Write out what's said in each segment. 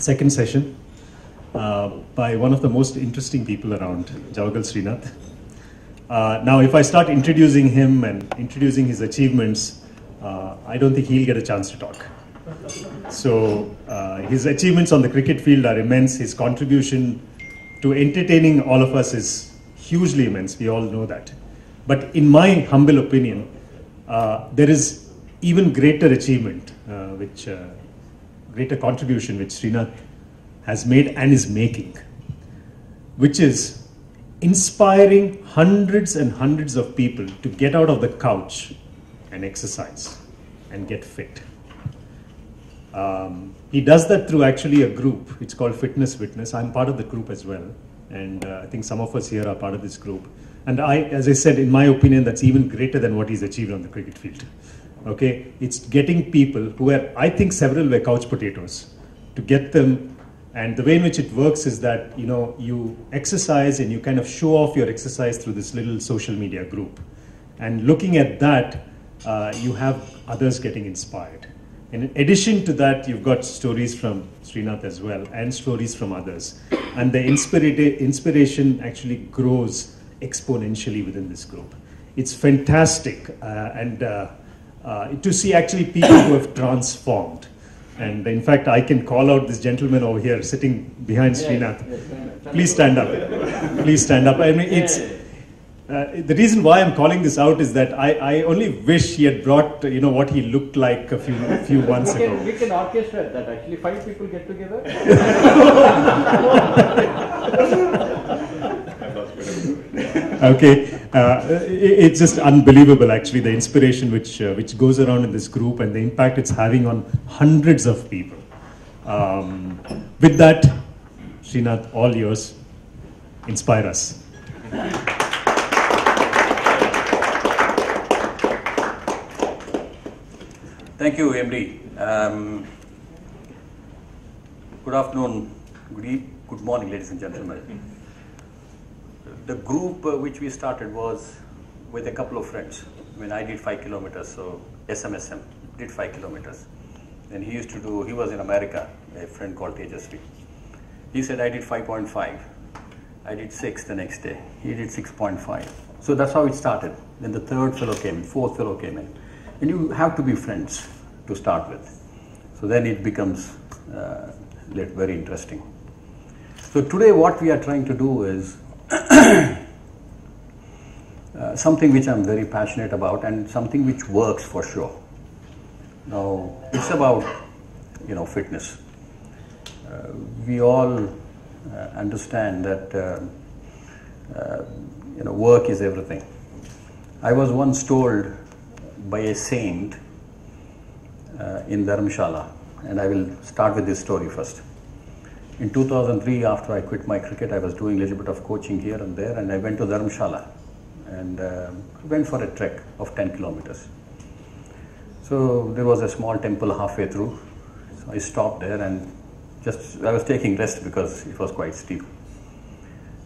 second session uh, by one of the most interesting people around, Javagal Srinath. Uh, now, if I start introducing him and introducing his achievements, uh, I don't think he'll get a chance to talk. So, uh, his achievements on the cricket field are immense. His contribution to entertaining all of us is hugely immense. We all know that. But in my humble opinion, uh, there is even greater achievement, uh, which greater contribution which Srinath has made and is making, which is inspiring hundreds and hundreds of people to get out of the couch and exercise and get fit. Um, he does that through actually a group. It's called Fitness Witness. I'm part of the group as well, and uh, I think some of us here are part of this group. And I, as I said, in my opinion, that's even greater than what he's achieved on the cricket field. Okay, it's getting people who were, I think, several were couch potatoes, to get them. And the way in which it works is that you know you exercise and you kind of show off your exercise through this little social media group. And looking at that, uh, you have others getting inspired. In addition to that, you've got stories from Srinath as well and stories from others. And the inspiration actually grows exponentially within this group. It's fantastic. Uh, and uh, uh, to see actually people who have transformed. And in fact, I can call out this gentleman over here sitting behind Srinath. Please stand up. Please stand up. I mean, it's. Uh, the reason why I'm calling this out is that I, I only wish he had brought you know what he looked like a few few months we ago. we can orchestrate that actually. Five people get together. okay. Uh, it- it's just unbelievable actually the inspiration which uh, which goes around in this group and the impact it's having on hundreds of people. Um, with that Srinath all yours. Inspire us. Thank you, MD. Um, good afternoon, good, good morning, ladies and gentlemen. The group uh, which we started was with a couple of friends. When I did five kilometers, so SMSM did five kilometers. And he used to do, he was in America, a friend called Tejasvi. He said, I did 5.5. I did 6 the next day. He did 6.5. So that's how it started. Then the third fellow came fourth fellow came in. And you have to be friends to start with. So then it becomes uh, very interesting. So today what we are trying to do is uh, something which I'm very passionate about and something which works for sure. Now it's about you know fitness. Uh, we all uh, understand that uh, uh, you know work is everything. I was once told by a saint uh, in Dharamshala, and I will start with this story first. In 2003, after I quit my cricket, I was doing a little bit of coaching here and there, and I went to Dharamshala and uh, went for a trek of 10 kilometers. So there was a small temple halfway through. So I stopped there and just I was taking rest because it was quite steep.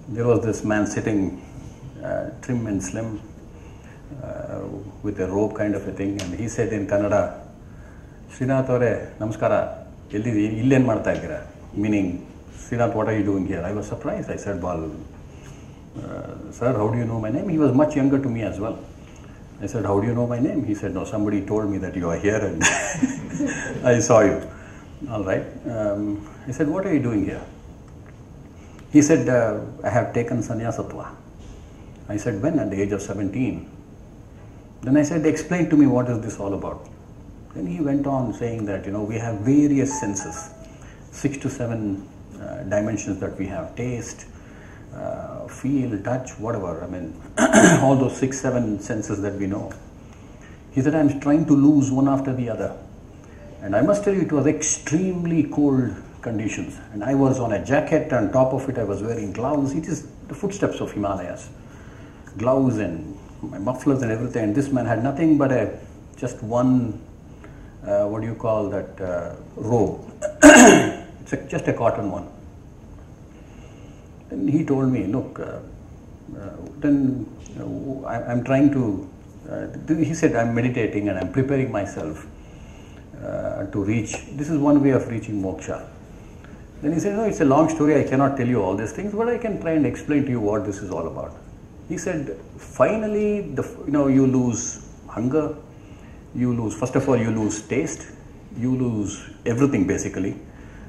There was this man sitting, uh, trim and slim, uh, with a robe kind of a thing, and he said in Kannada, Srinath ಅವರೇ ನಮಸ್ಕಾರ ಎಲ್ಲಿದ್ದೀ ಇಲ್ಲೇನು ಮಾಡ್ತಾ ಇದ್ದೀರಾ meaning, Srinath, what are you doing here? I was surprised. I said, well, uh, sir, how do you know my name? He was much younger to me as well. I said, how do you know my name? He said, no, somebody told me that you are here and I saw you. All right. Um, I said, what are you doing here? He said, uh, I have taken sannyasatva. I said, when? At the age of 17. Then I said, explain to me what is this all about. Then he went on saying that, you know, we have various senses six to seven uh, dimensions that we have taste, uh, feel, touch, whatever. I mean, all those six, seven senses that we know. He said, I'm trying to lose one after the other. And I must tell you, it was extremely cold conditions. And I was on a jacket, on top of it, I was wearing gloves. It is the footsteps of Himalayas. Gloves and my mufflers and everything. And this man had nothing but a just one, uh, what do you call that, uh, robe. it's a, just a cotton one. And he told me, look, uh, uh, then know, I, I'm trying to, uh, he said, I'm meditating and I'm preparing myself uh, to reach, this is one way of reaching moksha. Then he said, no, it's a long story. I cannot tell you all these things, but I can try and explain to you what this is all about. He said, finally, the, you know, you lose hunger, you lose, first of all, you lose taste, you lose everything basically,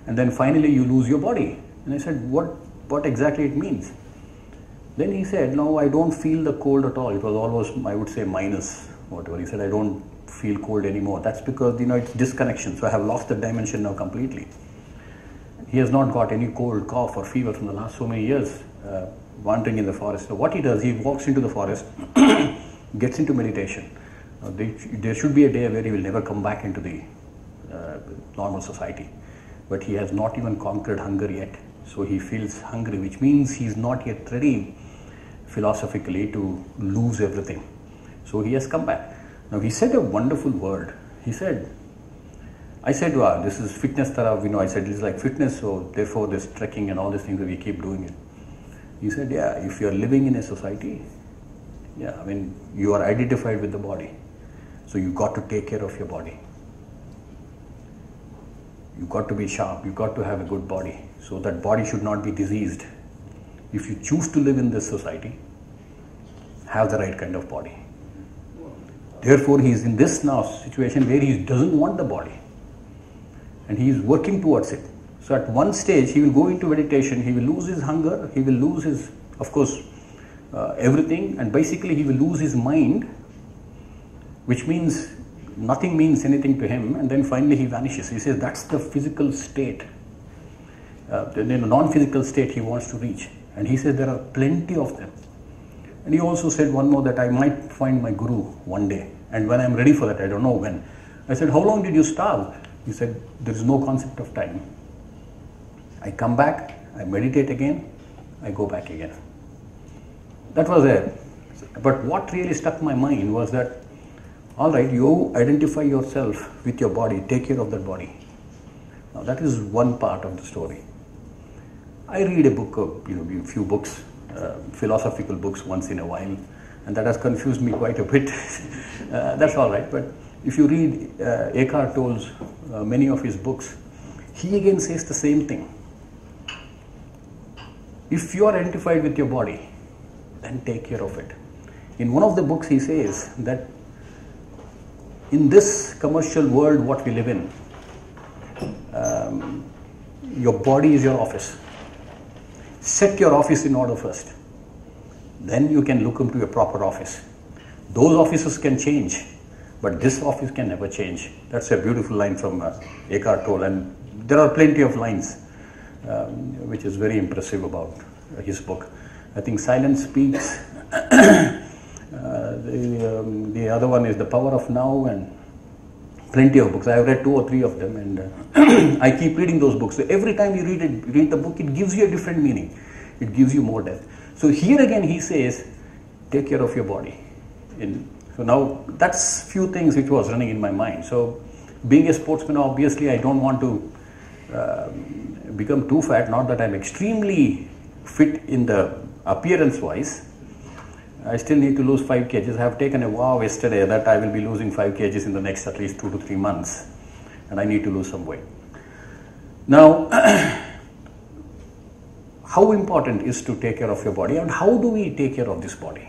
and then finally you lose your body. And I said, what, what exactly it means? Then he said, no, I don't feel the cold at all. It was almost, I would say, minus whatever. He said, I don't feel cold anymore. That's because, you know, it's disconnection. So I have lost the dimension now completely. He has not got any cold, cough, or fever from the last so many years uh, wandering in the forest. So what he does, he walks into the forest, gets into meditation. Uh, they, there should be a day where he will never come back into the uh, normal society. But he has not even conquered hunger yet. So he feels hungry, which means he's not yet ready philosophically to lose everything. So he has come back. Now he said a wonderful word. He said, I said, wow, this is fitness tarav, you know, I said, it's like fitness, so therefore this trekking and all these things, that we keep doing it. He said, yeah, if you're living in a society, yeah, I mean, you are identified with the body. So you got to take care of your body. You got to be sharp, you got to have a good body. So that body should not be diseased. If you choose to live in this society, have the right kind of body. Therefore, he is in this now situation where he doesn't want the body and he is working towards it. So, at one stage, he will go into meditation, he will lose his hunger, he will lose his, of course, uh, everything, and basically, he will lose his mind, which means nothing means anything to him, and then finally, he vanishes. He says that's the physical state, uh, the non physical state he wants to reach. And he says there are plenty of them. And he also said one more that I might find my guru one day. And when I'm ready for that, I don't know when. I said, How long did you starve? He said, There is no concept of time. I come back, I meditate again, I go back again. That was it. But what really stuck my mind was that, all right, you identify yourself with your body, take care of that body. Now, that is one part of the story. I read a book, of, you know, a few books, uh, philosophical books once in a while, and that has confused me quite a bit. uh, that's all right, but if you read uh, Eckhart Tolle's uh, many of his books, he again says the same thing. If you are identified with your body, then take care of it. In one of the books, he says that in this commercial world, what we live in, um, your body is your office. Set your office in order first. Then you can look into a proper office. Those offices can change, but this office can never change. That's a beautiful line from uh, Eckhart Tolle, and there are plenty of lines um, which is very impressive about his book. I think Silence Speaks. uh, the, um, the other one is The Power of Now, and plenty of books. I have read two or three of them, and uh, I keep reading those books. So every time you read it, read the book, it gives you a different meaning. It gives you more depth. So here again, he says, take care of your body. In, so now that's few things which was running in my mind. So being a sportsman, obviously, I don't want to uh, become too fat. Not that I'm extremely fit in the appearance wise. I still need to lose 5 kgs. I have taken a vow yesterday that I will be losing 5 kgs in the next at least 2 to 3 months. And I need to lose some weight. Now, how important is to take care of your body and how do we take care of this body?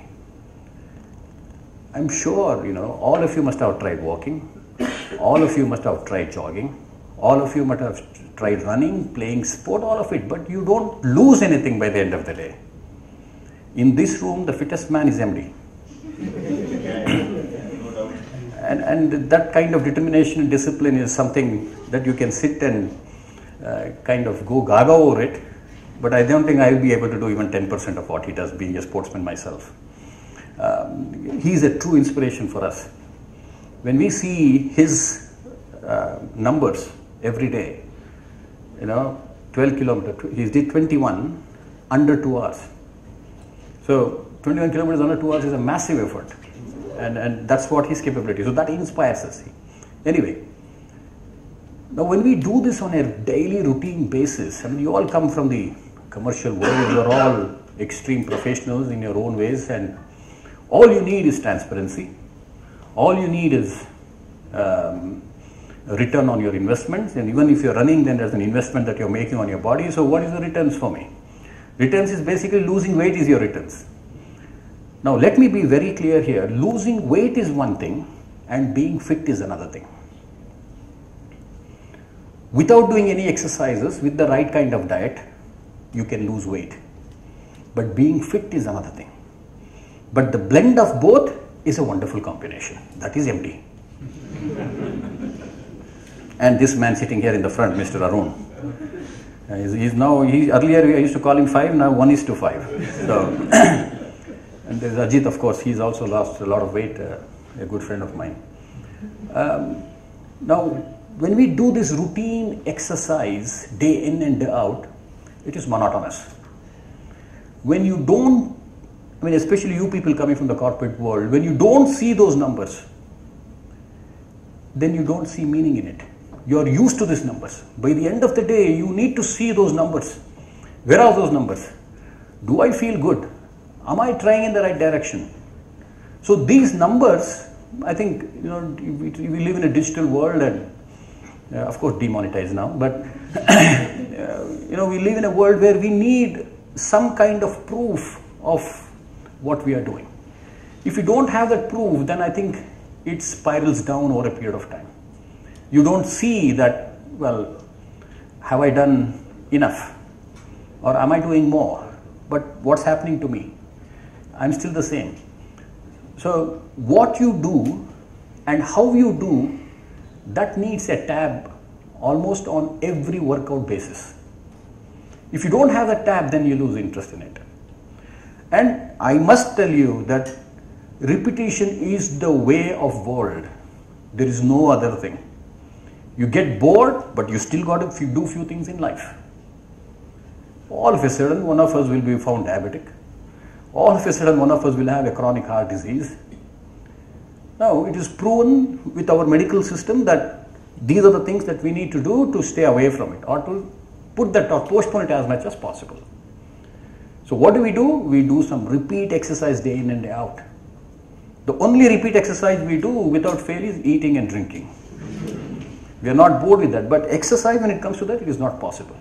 I'm sure, you know, all of you must have tried walking. All of you must have tried jogging. All of you must have tried running, playing sport, all of it. But you don't lose anything by the end of the day. In this room, the fittest man is MD. and, and that kind of determination and discipline is something that you can sit and uh, kind of go gaga over it. But I don't think I will be able to do even 10% of what he does, being a sportsman myself. Um, he's a true inspiration for us. When we see his uh, numbers every day, you know, 12 kilometers, he did 21 under two hours. So 21 kilometers under two hours is a massive effort. And, and that's what his capability. So that inspires us. Anyway, now when we do this on a daily routine basis, I mean, you all come from the commercial world, you're all extreme professionals in your own ways, and all you need is transparency. All you need is um, return on your investments. And even if you're running, then there's an investment that you're making on your body. So, what is the returns for me? Returns is basically losing weight is your returns. Now, let me be very clear here losing weight is one thing, and being fit is another thing. Without doing any exercises, with the right kind of diet, you can lose weight. But being fit is another thing. But the blend of both is a wonderful combination. That is MD. and this man sitting here in the front, Mr. Arun. He's, he's now, he, earlier I used to call him five, now one is to five. So, and there's Ajit, of course, he's also lost a lot of weight, uh, a good friend of mine. Um, now, when we do this routine exercise day in and day out, it is monotonous. When you don't, I mean, especially you people coming from the corporate world, when you don't see those numbers, then you don't see meaning in it. You are used to these numbers. By the end of the day, you need to see those numbers. Where are those numbers? Do I feel good? Am I trying in the right direction? So these numbers, I think, you know, we, we live in a digital world and uh, of course demonetized now, but uh, you know, we live in a world where we need some kind of proof of what we are doing. If you don't have that proof, then I think it spirals down over a period of time. You don't see that, well, have I done enough? Or am I doing more? But what's happening to me? I'm still the same. So, what you do and how you do, that needs a tab almost on every workout basis. If you don't have that tab, then you lose interest in it. And I must tell you that repetition is the way of world. There is no other thing. You get bored, but you still got to do few things in life. All of a sudden, one of us will be found diabetic. All of a sudden, one of us will have a chronic heart disease. Now, it is proven with our medical system that these are the things that we need to do to stay away from it or to put that or postpone it as much as possible. So, what do we do? We do some repeat exercise day in and day out. The only repeat exercise we do without fail is eating and drinking. We are not bored with that, but exercise when it comes to that, it is not possible.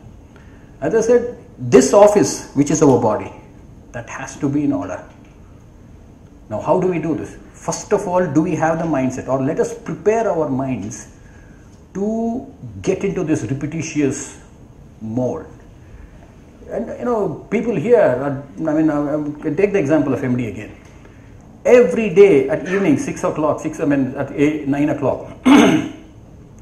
As I said, this office, which is our body, that has to be in order. Now, how do we do this? First of all, do we have the mindset, or let us prepare our minds to get into this repetitious mode? And you know, people here, are, I mean, I take the example of MD again. Every day at evening, 6 o'clock, 6, I mean, at 8, 9 o'clock,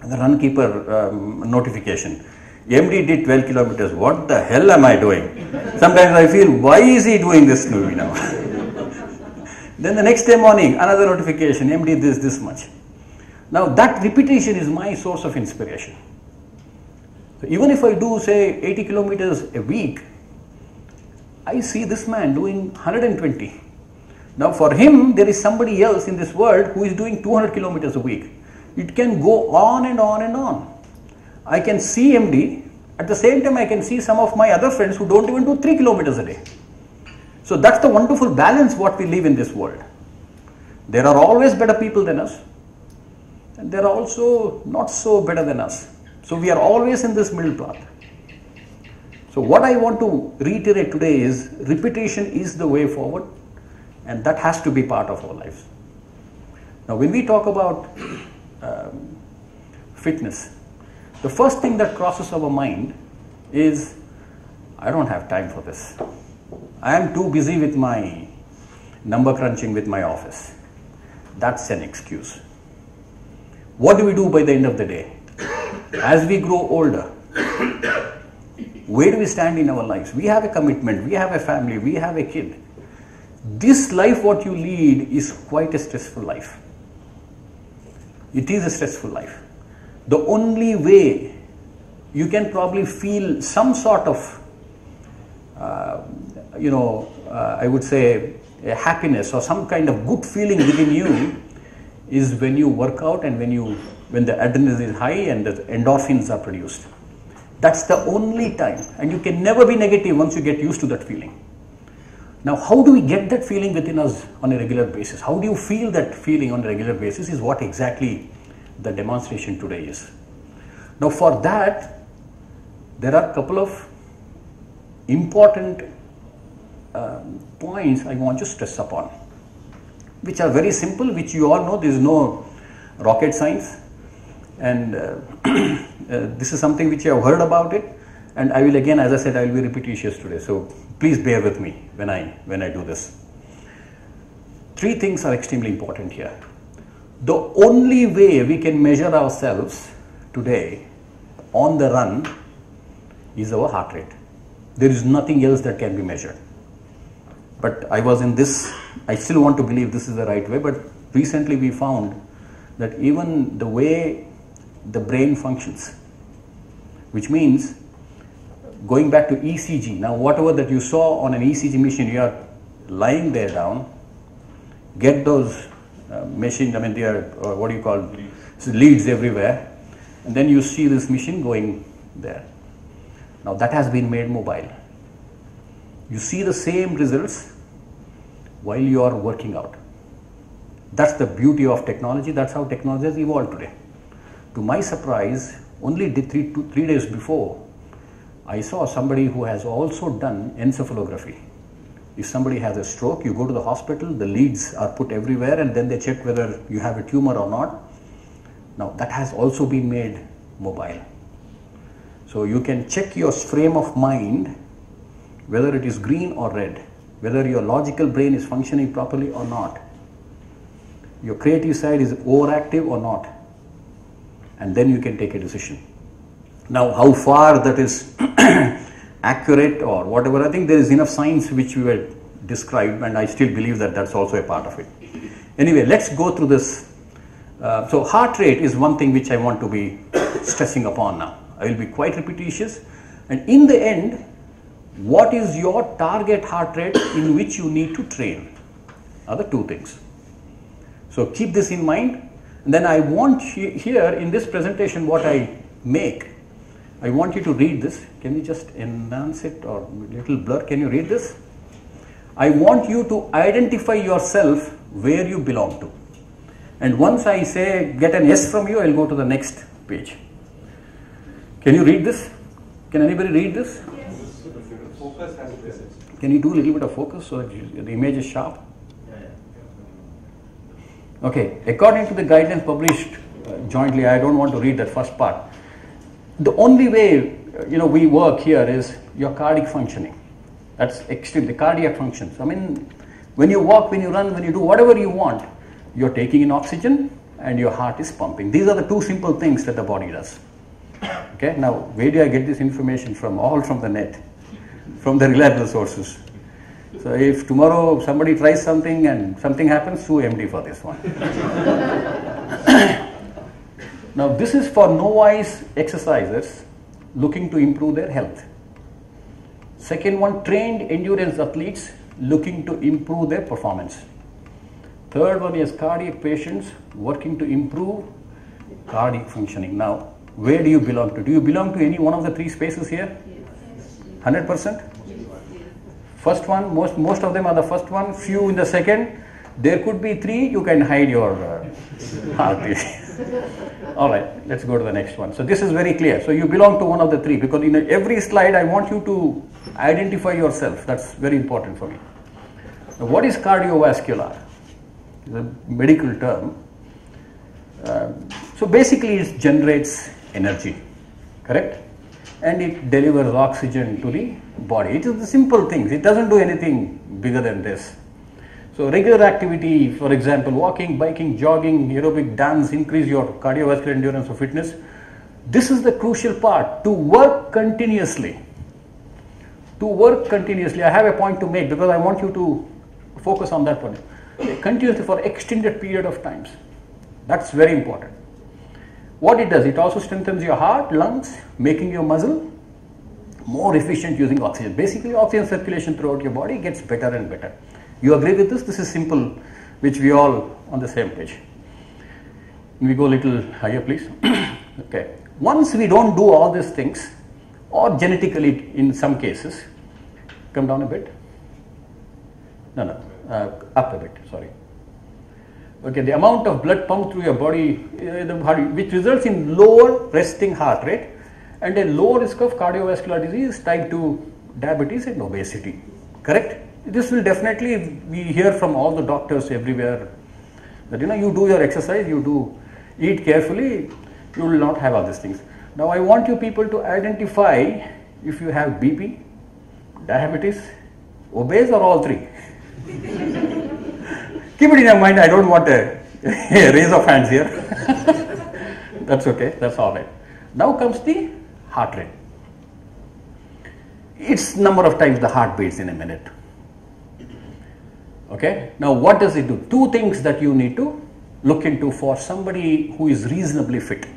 runkeeper um, notification. MD did 12 kilometers. What the hell am I doing? Sometimes I feel, why is he doing this to me now? then the next day morning, another notification. MD this, this much. Now that repetition is my source of inspiration. So even if I do say 80 kilometers a week, I see this man doing 120. Now for him, there is somebody else in this world who is doing 200 kilometers a week. It can go on and on and on. I can see MD, at the same time I can see some of my other friends who don't even do 3 kilometers a day. So that's the wonderful balance what we live in this world. There are always better people than us, and there are also not so better than us. So we are always in this middle path. So what I want to reiterate today is repetition is the way forward and that has to be part of our lives. Now when we talk about um, fitness, the first thing that crosses our mind is I don't have time for this. I am too busy with my number crunching with my office. That's an excuse. What do we do by the end of the day? As we grow older, where do we stand in our lives? We have a commitment, we have a family, we have a kid. This life, what you lead, is quite a stressful life. It is a stressful life. The only way you can probably feel some sort of, uh, you know, uh, I would say, happiness or some kind of good feeling within you is when you work out and when you when the adrenaline is high and the endorphins are produced. That's the only time, and you can never be negative once you get used to that feeling. Now, how do we get that feeling within us on a regular basis? How do you feel that feeling on a regular basis is what exactly the demonstration today is. Now, for that, there are a couple of important um, points I want to stress upon, which are very simple, which you all know. There is no rocket science, and uh, uh, this is something which you have heard about it. And I will again, as I said, I will be repetitious today. So please bear with me when I when I do this. Three things are extremely important here. The only way we can measure ourselves today on the run is our heart rate. There is nothing else that can be measured. But I was in this, I still want to believe this is the right way, but recently we found that even the way the brain functions, which means going back to ECG, now whatever that you saw on an ECG machine, you are lying there down, get those uh, machine, I mean, they are, uh, what do you call, so leads everywhere, and then you see this machine going there. Now that has been made mobile. You see the same results while you are working out. That's the beauty of technology. That's how technology has evolved today. To my surprise, only three, two, three days before, I saw somebody who has also done encephalography. If somebody has a stroke, you go to the hospital, the leads are put everywhere, and then they check whether you have a tumor or not. Now, that has also been made mobile. So, you can check your frame of mind whether it is green or red, whether your logical brain is functioning properly or not, your creative side is overactive or not, and then you can take a decision. Now, how far that is accurate or whatever, I think there is enough science which we were described, and I still believe that that's also a part of it. Anyway, let's go through this. Uh, so, heart rate is one thing which I want to be stressing upon now. I will be quite repetitious, and in the end, what is your target heart rate in which you need to train? Are the two things. So, keep this in mind. And then I want here in this presentation, what I make I want you to read this. Can you just enhance it or little blur? Can you read this? I want you to identify yourself where you belong to. And once I say get an S from you, I'll go to the next page. Can you read this? Can anybody read this? Yes. Can you do a little bit of focus so that the image is sharp? Okay, according to the guidelines published uh, jointly, I don't want to read that first part the only way you know we work here is your cardiac functioning. That's extreme, the cardiac functions. I mean, when you walk, when you run, when you do whatever you want, you're taking in oxygen and your heart is pumping. These are the two simple things that the body does. Okay, now where do I get this information from? All from the net, from the reliable sources. So if tomorrow somebody tries something and something happens, sue MD for this one. Now this is for novice exercisers looking to improve their health. Second one, trained endurance athletes looking to improve their performance. Third one is cardiac patients working to improve cardiac functioning. Now, where do you belong to? Do you belong to any one of the three spaces here? 100%? First one, most, most of them are the first one, few in the second. There could be three, you can hide your uh, heart All right, let's go to the next one. So this is very clear. So you belong to one of the three because in every slide I want you to identify yourself. That's very important for me. Now, what is cardiovascular? It's a medical term. Uh, so basically it generates energy, correct? And it delivers oxygen to the body. It is the simple things. It doesn't do anything bigger than this. So regular activity, for example, walking, biking, jogging, aerobic, dance, increase your cardiovascular endurance or fitness. This is the crucial part to work continuously. To work continuously, I have a point to make because I want you to focus on that one. Continuously for extended period of times. That's very important. What it does, it also strengthens your heart, lungs, making your muscle more efficient using oxygen. Basically, oxygen circulation throughout your body gets better and better. You agree with this? This is simple, which we all on the same page. We go a little higher, please. okay. Once we don't do all these things, or genetically in some cases, come down a bit. No, no, uh, up a bit, sorry. Okay, the amount of blood pumped through your body, uh, which results in lower resting heart rate and a low risk of cardiovascular disease, type 2 diabetes, and obesity. Correct? This will definitely we hear from all the doctors everywhere that you know you do your exercise, you do eat carefully, you will not have all these things. Now I want you people to identify if you have BP, diabetes, obese or all three. Keep it in your mind, I don't want a, a raise of hands here. that's okay, that's all right. Now comes the heart rate. It's number of times the heart beats in a minute. Okay, now what does it do? Two things that you need to look into for somebody who is reasonably fit.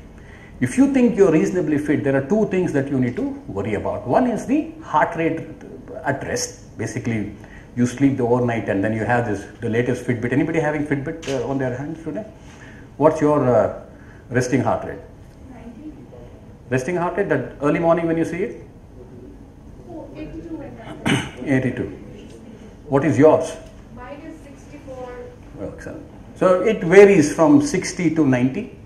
If you think you're reasonably fit, there are two things that you need to worry about. One is the heart rate at rest. Basically, you sleep the overnight and then you have this the latest Fitbit. Anybody having Fitbit uh, on their hands today? What's your uh, resting heart rate? 90? Resting heart rate that early morning when you see it? Oh, 82 82. What is yours? Mine is 64. Oh, excellent. So it varies from 60 to 90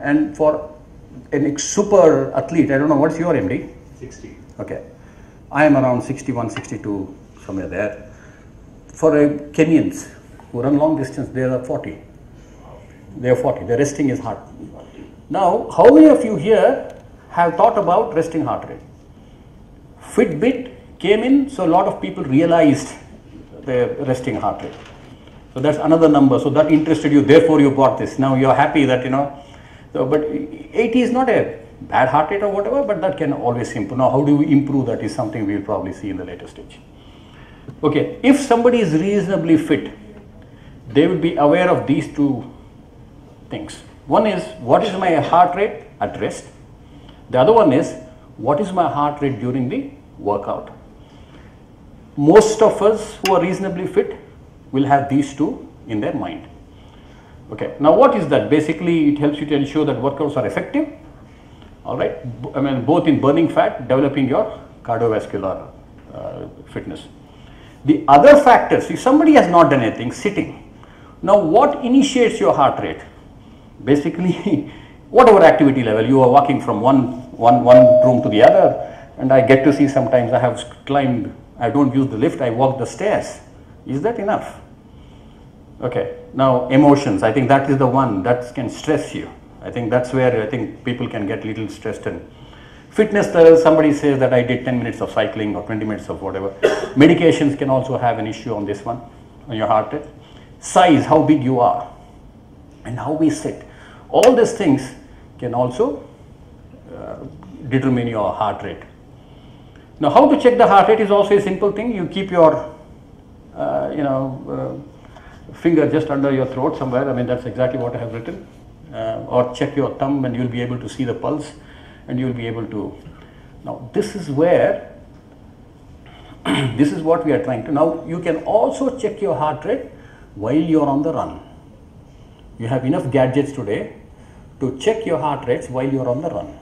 and for an ex- super athlete, I don't know what's your MD? 60. Okay. I am around 61, 62, somewhere there. For a Kenyans who run long distance, they are 40. They are 40. The resting is hard. Now, how many of you here have thought about resting heart rate? Fitbit came in, so a lot of people realized the resting heart rate. So that's another number. So that interested you, therefore you bought this. Now you're happy that you know. So, but 80 is not a bad heart rate or whatever, but that can always improve. Now, how do we improve that is something we'll probably see in the later stage. Okay, if somebody is reasonably fit, they would be aware of these two things. One is what is my heart rate at rest. The other one is what is my heart rate during the workout. Most of us who are reasonably fit will have these two in their mind. Okay, now what is that? Basically, it helps you to ensure that workouts are effective. alright, I mean, both in burning fat, developing your cardiovascular uh, fitness. The other factors, if somebody has not done anything, sitting. Now, what initiates your heart rate? Basically, whatever activity level you are walking from one, one, one room to the other, and I get to see sometimes I have climbed, I don't use the lift, I walk the stairs. Is that enough? Okay, now emotions, I think that is the one that can stress you. I think that's where I think people can get little stressed in. fitness there somebody says that I did 10 minutes of cycling or 20 minutes of whatever. Medications can also have an issue on this one, on your heart rate. Size, how big you are and how we sit. All these things can also uh, determine your heart rate. Now, how to check the heart rate is also a simple thing. You keep your, uh, you know, uh, finger just under your throat somewhere. I mean, that's exactly what I have written. Uh, or check your thumb, and you'll be able to see the pulse, and you'll be able to. Now, this is where. this is what we are trying to. Now, you can also check your heart rate while you're on the run. You have enough gadgets today to check your heart rates while you're on the run.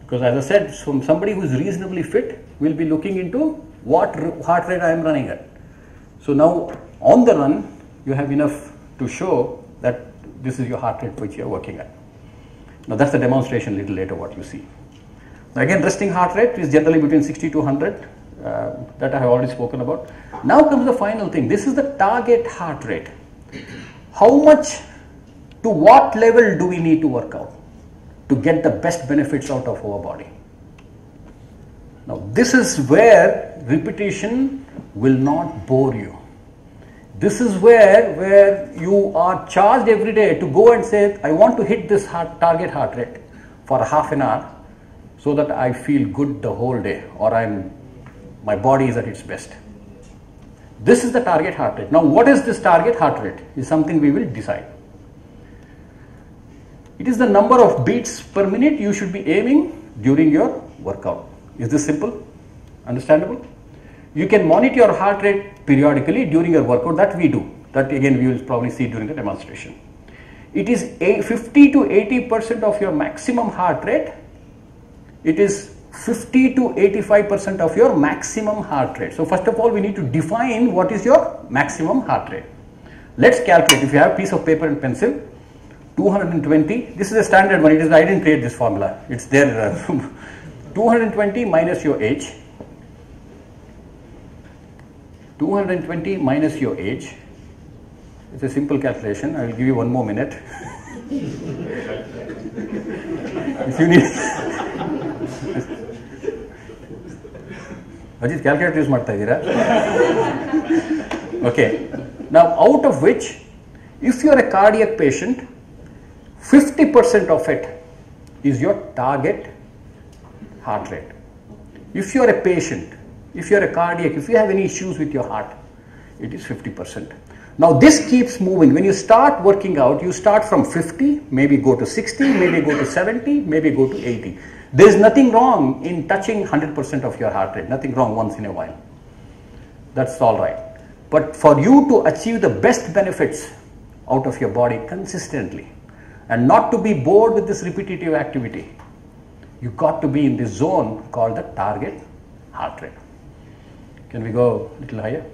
Because as I said, from somebody who is reasonably fit will be looking into what heart rate I am running at. So now on the run, you have enough to show that this is your heart rate which you are working at. Now that's the demonstration little later what you see. Now again, resting heart rate is generally between 60 to 100. Uh, that I have already spoken about. Now comes the final thing. This is the target heart rate. How much, to what level do we need to work out to get the best benefits out of our body? Now, this is where repetition will not bore you. This is where where you are charged every day to go and say, I want to hit this heart, target heart rate for half an hour so that I feel good the whole day or I'm my body is at its best. This is the target heart rate. Now, what is this target heart rate? Is something we will decide. It is the number of beats per minute you should be aiming during your workout. Is this simple? Understandable? You can monitor your heart rate periodically during your workout. That we do. That again we will probably see during the demonstration. It is a 50 to 80 percent of your maximum heart rate. It is 50 to 85 percent of your maximum heart rate. So first of all, we need to define what is your maximum heart rate. Let's calculate. If you have a piece of paper and pencil, 220. This is a standard one. It is. I didn't create this formula. It's there. Uh, 220 minus your age. 220 minus your age. It's a simple calculation. I will give you one more minute. if you need. Ajit calculator use ಮಾಡ್ತಾ ಇದ್ದೀರಾ okay ನಾವು out of which if you are A cardiac patient fifty percent of it is your target heart rate. If you are a patient, if you are a cardiac, if you have any issues with your heart, it is 50%. Now this keeps moving. When you start working out, you start from 50, maybe go to 60, maybe go to 70, maybe go to 80. There is nothing wrong in touching 100% of your heart rate, nothing wrong once in a while. That's all right. But for you to achieve the best benefits out of your body consistently and not to be bored with this repetitive activity, you got to be in this zone called the target heart rate. Can we go a little higher?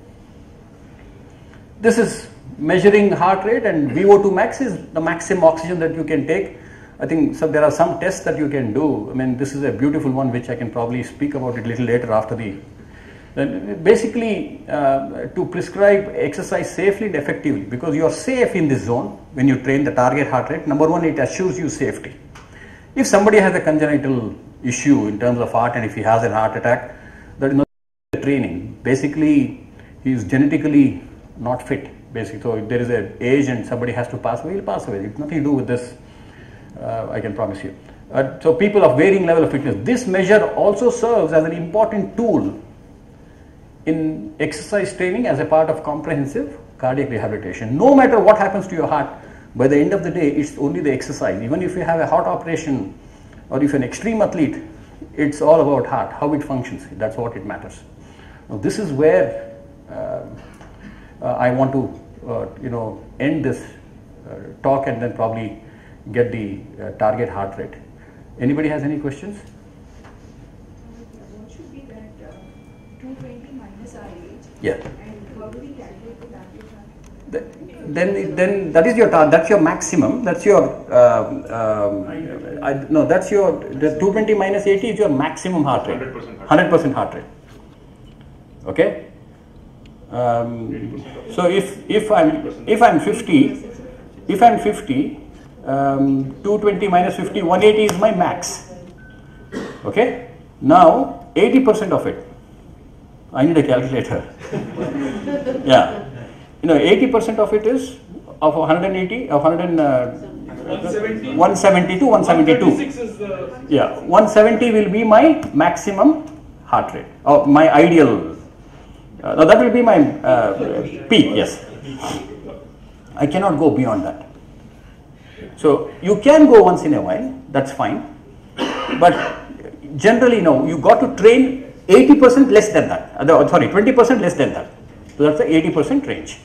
This is measuring heart rate and VO2 max is the maximum oxygen that you can take. I think so there are some tests that you can do. I mean, this is a beautiful one which I can probably speak about it a little later after the. Basically, uh, to prescribe exercise safely and effectively because you are safe in this zone when you train the target heart rate. Number one, it assures you safety. If somebody has a congenital issue in terms of heart and if he has a heart attack, there is no training. Basically, he is genetically not fit. Basically, so if there is an age and somebody has to pass away, he'll pass away. It's nothing to do with this. Uh, I can promise you. Uh, so people of varying level of fitness. This measure also serves as an important tool in exercise training as a part of comprehensive cardiac rehabilitation. No matter what happens to your heart, by the end of the day, it's only the exercise. Even if you have a heart operation or if you're an extreme athlete, it's all about heart, how it functions. That's what it matters. Now, this is where uh, uh, I want to, uh, you know, end this uh, talk and then probably get the uh, target heart rate. Anybody has any questions? What should be that 220 minus our age? Yeah. And how do we calculate the target heart? Th- then then that is your tar- that's your maximum that's your um, um, I, no that's your the 220 minus 80 is your maximum heart rate 100% heart rate okay? Um, so if if i'm if i'm 50 if i'm 50 um, 220 minus 50 180 is my max. Okay? Now 80% of it. I need a calculator. Yeah. You know 80% of it is of 180 of 100 uh, 170. 170 to 172 is the yeah. 170 will be my maximum heart rate or my ideal uh, no, that will be my uh, peak yes i cannot go beyond that so you can go once in a while that's fine but generally no you got to train 80% less than that Uh, no, sorry 20% less than that so that's the 80% range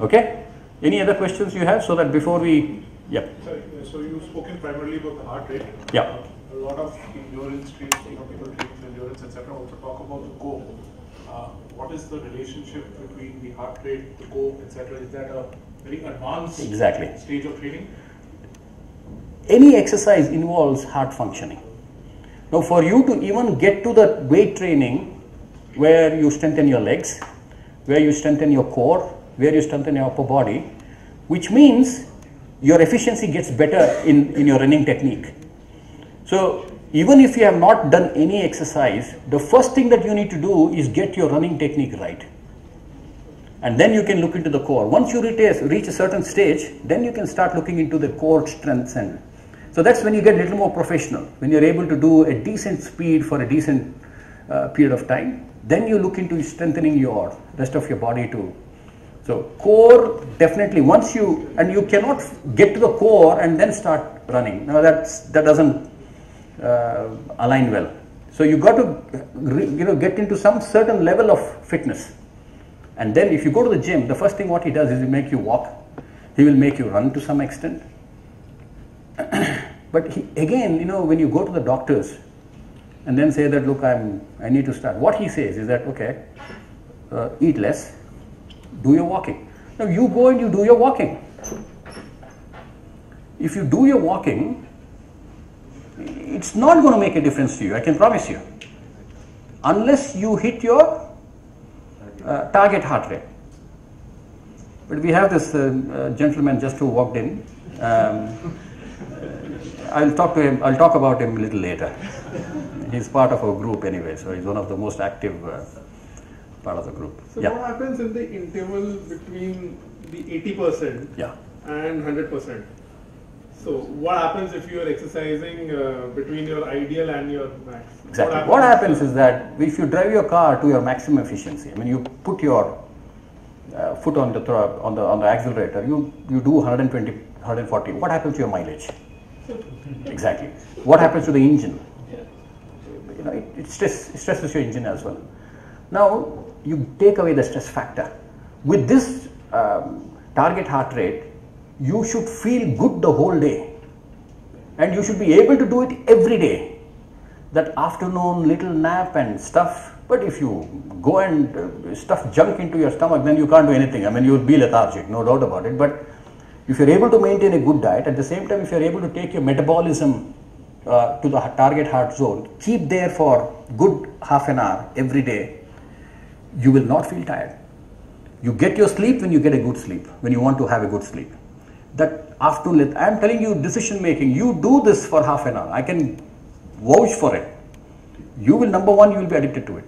okay any other questions you have so that before we yeah Sorry, so you've spoken primarily about the heart rate. Yeah. A lot of endurance trainers, you know, people training endurance, etc., also talk about the core. Uh, what is the relationship between the heart rate, the core, etc.? Is that a very advanced Exactly. stage of training? any exercise involves heart functioning. Now, for you to even get to the weight training where you strengthen your legs, where you strengthen your core, where you strengthen your upper body, which means your efficiency gets better in, in your running technique. So, even if you have not done any exercise, the first thing that you need to do is get your running technique right. And then you can look into the core. Once you reach, a certain stage, then you can start looking into the core strengths and so that's when you get a little more professional. When you're able to do a decent speed for a decent uh, period of time, then you look into strengthening your rest of your body too. So core definitely once you and you cannot get to the core and then start running. Now that's that doesn't uh, align well. So you got to you know get into some certain level of fitness. And then if you go to the gym, the first thing what he does is he make you walk. He will make you run to some extent. but he, again, you know, when you go to the doctors and then say that, look, I'm, I need to start. What he says is that, okay, uh, eat less, do your walking. Now you go and you do your walking. If you do your walking, it's not going to make a difference to you, I can promise you. Unless you hit your uh, target heart rate. But we have this uh, uh, gentleman just who walked in. Um, I'll talk to him. I'll talk about him a little later. He's part of our group anyway, so he's one of the most active uh, part of the group. So yeah, what happens in the interval between the 80% yeah. and 100%? So what happens if you are exercising uh, between your ideal and your max? Exactly. What happens is that if you drive your car to your maximum efficiency, I mean, you put your uh, foot on the thro- on the on the accelerator, you you do 120, 140. What happens to your mileage? Exactly. What happens to the engine? Yeah. You know, it, it, stress, it stresses your engine as well. Now you take away the stress factor. With this um, target heart rate, you should feel good the whole day, and you should be able to do it every day that afternoon little nap and stuff. But if you go and uh, stuff junk into your stomach, then you can't do anything. I mean, you'll be lethargic, no doubt about it. But if you're able to maintain a good diet, at the same time, if you're able to take your metabolism uh, to the target heart zone, keep there for good half an hour every day, you will not feel tired. You get your sleep when you get a good sleep, when you want to have a good sleep. That after afternoon, I am telling you, decision making, you do this for half an hour. I can vouch for it. You will, number one, you will be addicted to it.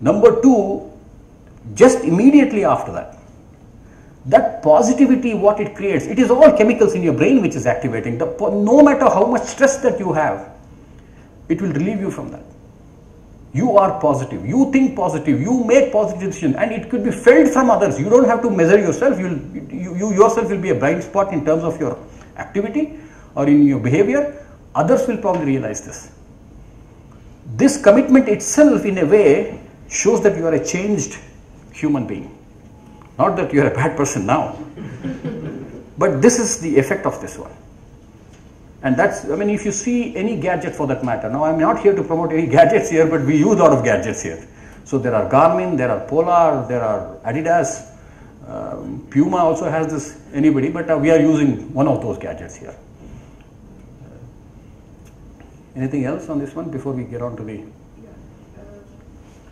Number two, just immediately after that, that positivity, what it creates, it is all chemicals in your brain which is activating. The, no matter how much stress that you have, it will relieve you from that. You are positive, you think positive, you make positive decisions, and it could be felt from others. You don't have to measure yourself, You'll, you, you yourself will be a blind spot in terms of your activity or in your behavior. Others will probably realize this. This commitment itself, in a way, shows that you are a changed human being. Not that you are a bad person now, but this is the effect of this one. And that's, I mean, if you see any gadget for that matter, now I'm not here to promote any gadgets here, but we use a lot of gadgets here. So there are Garmin, there are Polar, there are Adidas, um, Puma also has this, anybody, but uh, we are using one of those gadgets here. Anything else on this one before we get on to the. Yeah. Uh,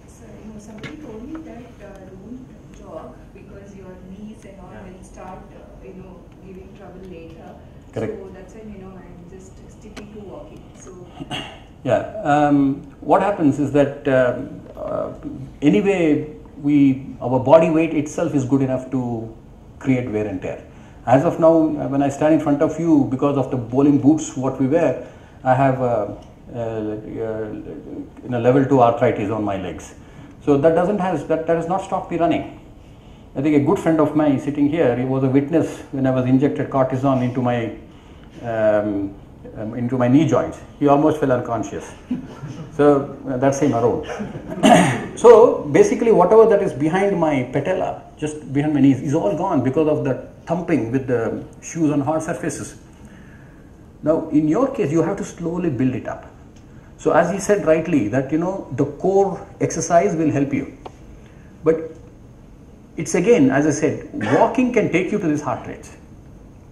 so, you know, somebody told me that uh, because your knees and all will start, uh, you know, giving trouble later. Correct. So that's why, you know, I'm just sticking to walking. So, Yeah, um, what happens is that um, uh, anyway, we our body weight itself is good enough to create wear and tear. As of now, uh, when I stand in front of you, because of the bowling boots what we wear, I have uh, uh, uh, a level two arthritis on my legs. So that doesn't has that, that has not stopped me running. I think a good friend of mine sitting here, he was a witness when I was injected cortisone into my um, um, into my knee joints. He almost fell unconscious. So uh, that's him around. so basically, whatever that is behind my patella, just behind my knees, is all gone because of the thumping with the shoes on hard surfaces. Now, in your case, you have to slowly build it up. So, as he said rightly, that you know the core exercise will help you, but it's again, as I said, walking can take you to these heart rates.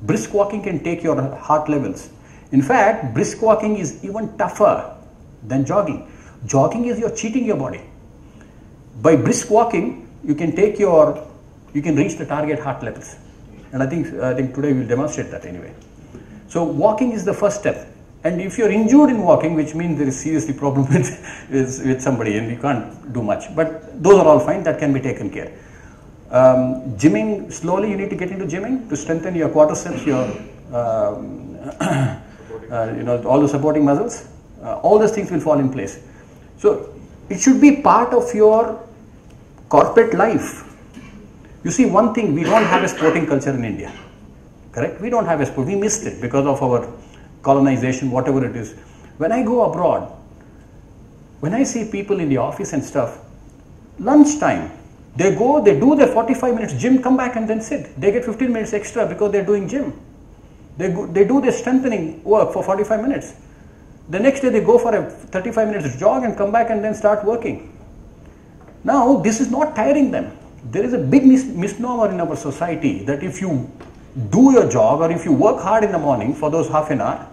Brisk walking can take your heart levels. In fact, brisk walking is even tougher than jogging. Jogging is you're cheating your body. By brisk walking, you can take your, you can reach the target heart levels. And I think, I think today we'll demonstrate that anyway. So walking is the first step. And if you're injured in walking, which means there is seriously problem with, with, with somebody and you can't do much. But those are all fine, that can be taken care. Um, gymming, slowly you need to get into gymming to strengthen your quadriceps, your, um, you know, all the supporting muscles. Uh, all those things will fall in place. So it should be part of your corporate life. You see, one thing, we don't have a sporting culture in India. Correct? We don't have a sport. We missed it because of our colonization, whatever it is. When I go abroad, when I see people in the office and stuff, lunchtime, they go, they do their 45 minutes gym, come back and then sit. They get 15 minutes extra because they're doing gym. They, go, they do their strengthening work for 45 minutes. The next day they go for a 35 minutes jog and come back and then start working. Now, this is not tiring them. there is a big mis- misnomer in our society that if you do your job or if you work hard in the morning for those half an hour,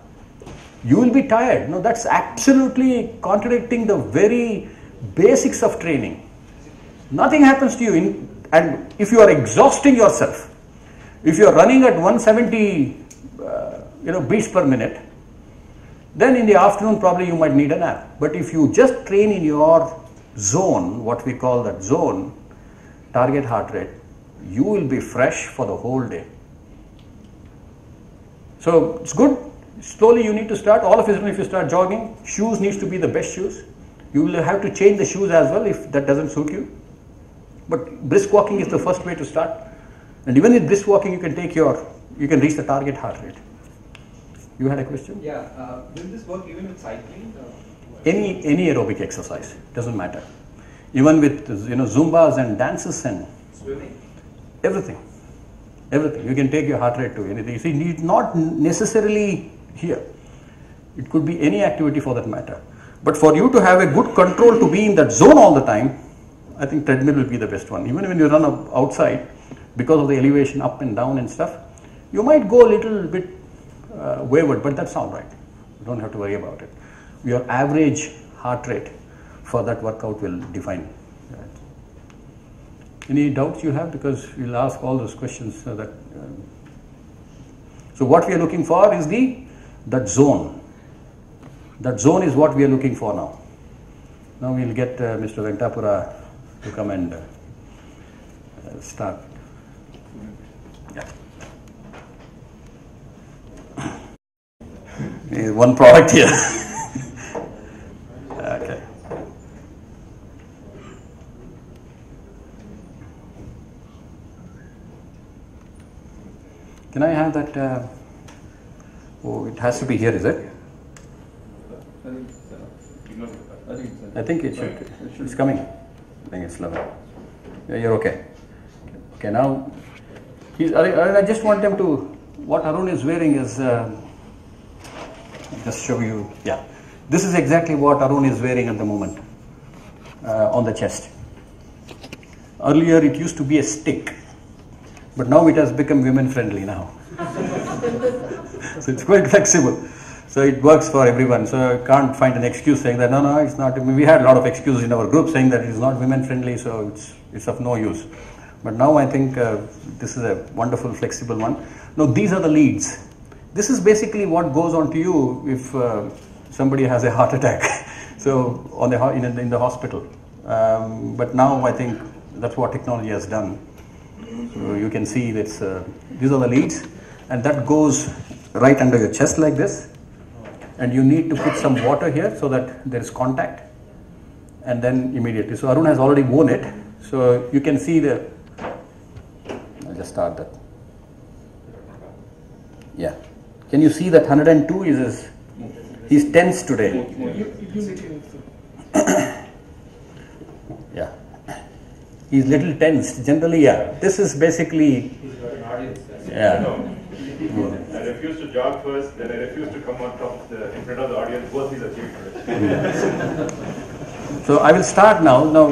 you will be tired. No, that's absolutely contradicting the very basics of training. Nothing happens to you, in, and if you are exhausting yourself, if you are running at 170 uh, Uh, you know, beats per minute, then in the afternoon probably you might need a nap. But if you just train in your zone, what we call that zone, target heart rate, you will be fresh for the whole day. So it's good. Slowly you need to start. All of a sudden if you start jogging, shoes needs to be the best shoes. You will have to change the shoes as well if that doesn't suit you. But brisk walking is the first way to start. And even with brisk walking you can take your, you can reach the target heart rate. You had a question? Yeah, uh, will this work even with cycling? Uh, Any any aerobic exercise doesn't matter. Even with you know zumbas and dances and swimming? everything, everything. You can take your heart rate to anything. You see, need not necessarily here. It could be any activity for that matter. But for you to have a good control to be in that zone all the time, I think treadmill will be the best one. Even when you run up outside, because of the elevation up and down and stuff, you might go a little bit uh, wayward, but that's all right. You don't have to worry about it. Your average heart rate for that workout will define. Any doubts you have? Because we'll ask all those questions so that. Um, so what we are looking for is the that zone. That zone is what we are looking for now. Now we'll get uh, Mr. Venkatapura to come and uh, start. One product here. okay. Can I have that? Uh, oh, it has to be here, is it? I think it should. It's coming. I think it's level. Yeah, you're okay. Okay, now, I, I just want them to. What Arun is wearing is. Uh, just show you. Yeah, this is exactly what Arun is wearing at the moment uh, on the chest. Earlier, it used to be a stick, but now it has become women friendly now. so it's quite flexible. So it works for everyone. So I can't find an excuse saying that no, no, it's not. I mean, we had a lot of excuses in our group saying that it is not women friendly, so it's it's of no use. But now I think uh, this is a wonderful flexible one. Now these are the leads. This is basically what goes on to you if uh, somebody has a heart attack. so on the in, in the hospital. Um, but now I think that's what technology has done. So you can see this. Uh, these are the leads, and that goes right under your chest like this. And you need to put some water here so that there is contact, and then immediately. So Arun has already worn it, so you can see the. I'll just start that. Yeah. Can you see that 102 is his? He's tense today. Yeah. He's little tense. Generally, yeah. This is basically. Yeah. I refuse to jog first, then I refuse to come on top of the, in front of the audience, both these achieved. So I will start now. Now,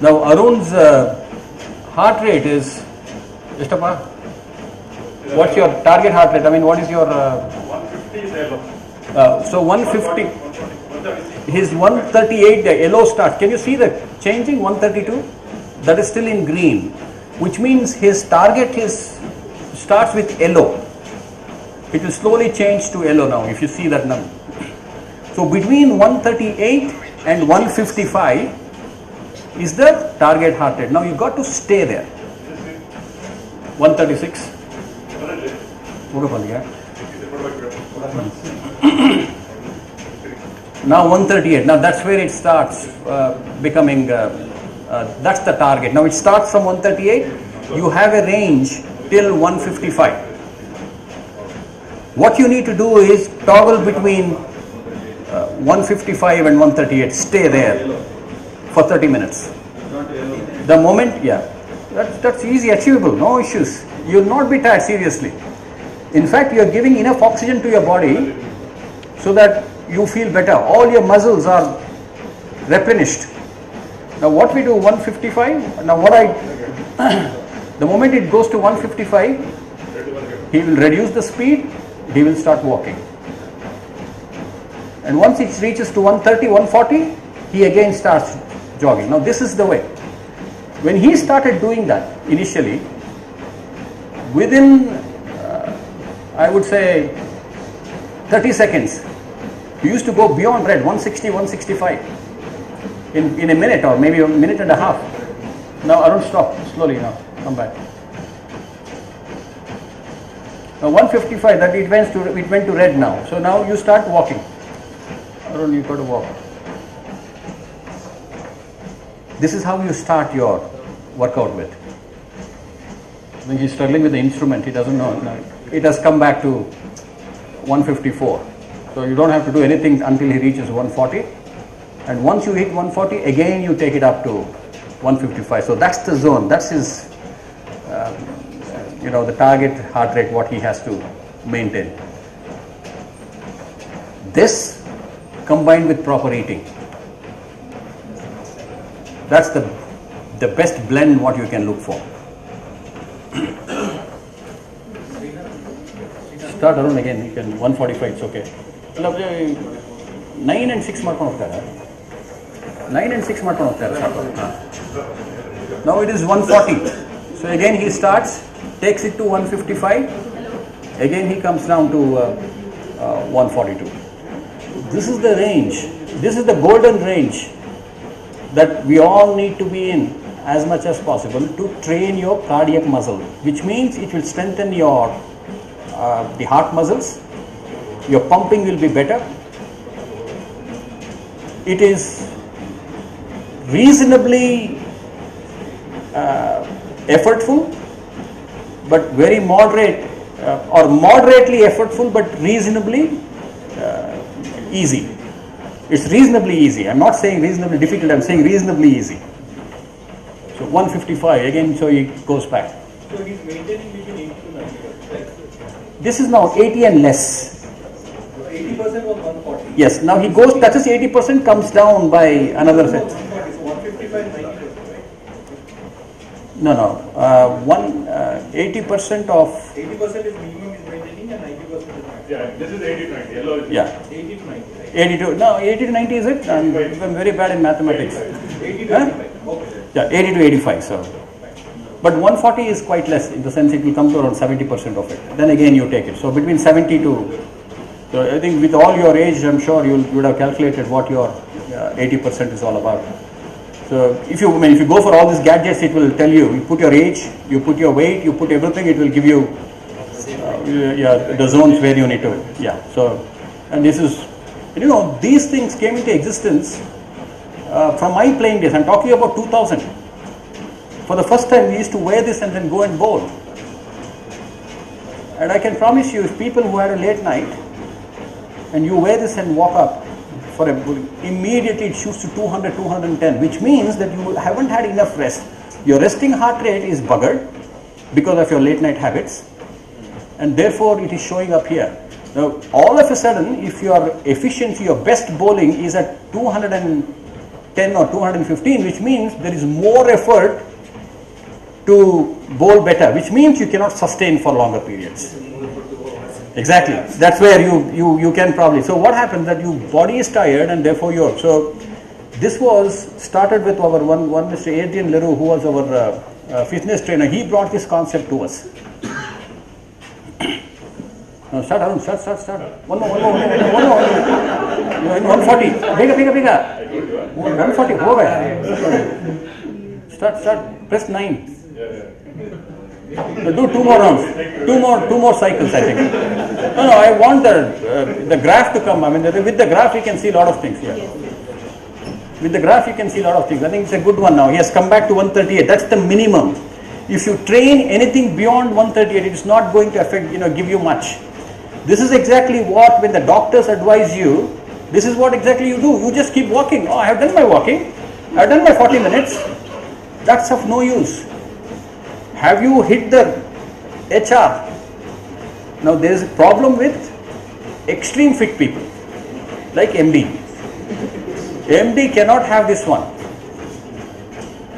now Arun's uh, heart rate is. Estapa, what's your target heart rate? I mean, what is your? Uh, 150 is yellow. uh, so 150. 136. His 138, the yellow start. Can you see the changing 132? That is still in green, which means his target is starts with yellow. It will slowly change to yellow now. If you see that number. So between 138 and 155 is the target heart rate. Now you've got to stay there. 136. Photo bal gaya. Now 138. Now that's where it starts uh, becoming. Uh, uh, that's the target. Now it starts from 138. You have a range till 155. What you need to do is toggle between uh, 155 and 138. Stay there for 30 minutes. The moment, yeah, that, that's easy, achievable, no issues. You'll not be tired seriously. In fact, you're giving enough oxygen to your body so that you feel better. All your muscles are replenished. Now what we do 155, now what I, the moment it goes to 155, he will reduce the speed, he will start walking. And once it reaches to 130, 140, he again starts jogging. Now this is the way. When he started doing that initially, within, uh, I would say, 30 seconds, he used to go beyond red, 160, 165 in, in a minute or maybe a minute and a half. Now Arun stop slowly now, come back. Now 155 that it went to it went to red now. So now you start walking. Arun you got to walk. This is how you start your workout with. When he's struggling with the instrument, he doesn't know. It has come back to 154. So you don't have to do anything until he reaches 140. And once you hit 140, again you take it up to 155. So that's the zone. That's his, uh, you know, the target heart rate, what he has to maintain. This combined with proper eating That's the, the best blend what you can look for. Start around again, you can 145, it's okay. Nine and six ಮಾಡ್ಕೊಂಡು ಹೋಗ್ತಾರೆ nine and six ಮಾಡ್ಕೊಂಡು ಹೋಗ್ತಾರೆ ಸಾಕು now it is one forty so again he starts takes it to one fifty five again he comes down to one forty to this is the range this is the golden range that we all need to be in as much as possible to train your cardiac muscle, which means it will strengthen your uh, the heart muscles. Your pumping will be better. It is reasonably uh, effortful, but very moderate, uh, or moderately effortful, but reasonably uh, easy. It's reasonably easy. I'm not saying reasonably difficult, I'm saying reasonably easy. So 155, again, so he goes back. So he's maintaining between 80 to 90? This is now 80 and less. So 80% was 140. Yes, now he goes, touches 80%, comes down by another set. 140, so 155 90%, right? No, no, uh, one, uh, 80% of, 80% is minimum is maintaining and 90% is maximum. Yeah, this is 80 20. Yellow is yeah, 80 to 90, right? 82, no, 80 to 90 is it? I'm, I'm very bad in mathematics. 80 to Huh? 85. Okay. Yeah, 80 to 85, so. But 140 is quite less, in the sense it will come to around 70% of it. Then again you take it. So between 70 to, so I think with all your age, I'm sure you would have calculated what your uh, 80% is all about. So if you, I mean, if you go for all these gadgets, it will tell you, you put your age, you put your weight, you put everything, it will give you uh, yeah, the zones where you need to, yeah. So, and this is, you know, these things came into existence uh, from my playing days. I'm talking about 2000. For the first time, we used to wear this and then go and bowl. And I can promise you, if people who had a late night and you wear this and walk up for a immediately it shoots to 200, 210, which means that you haven't had enough rest. Your resting heart rate is buggered because of your late night habits, and therefore it is showing up here. Now, all of a sudden, if your efficiency, your best bowling is at 210 or 215, which means there is more effort to bowl better, which means you cannot sustain for longer periods. Exactly. That's where you, you, you can probably. So what happens that your body is tired and therefore you're. So this was started with our one, one Mr. Adrian Le Roux, who was our uh, uh, fitness trainer. He brought this concept to us. No, start, Arun, start, start, start. One more, one more, one more. You're in 140. Bigger, bigger, bigger. 140, go back. Start, start. Press 9. So do two more rounds, two more, two more cycles. I think. No, no. I want the uh, the graph to come. I mean, with the graph you can see a lot of things here. With the graph you can see a lot of things. I think it's a good one now. He has come back to 138. That's the minimum. If you train anything beyond 138, it is not going to affect, you know, give you much. This is exactly what when the doctors advise you. This is what exactly you do. You just keep walking. Oh, I have done my walking. I have done my 40 minutes. That's of no use. Have you hit the HR? Now there is a problem with extreme fit people, like MD. MD cannot have this one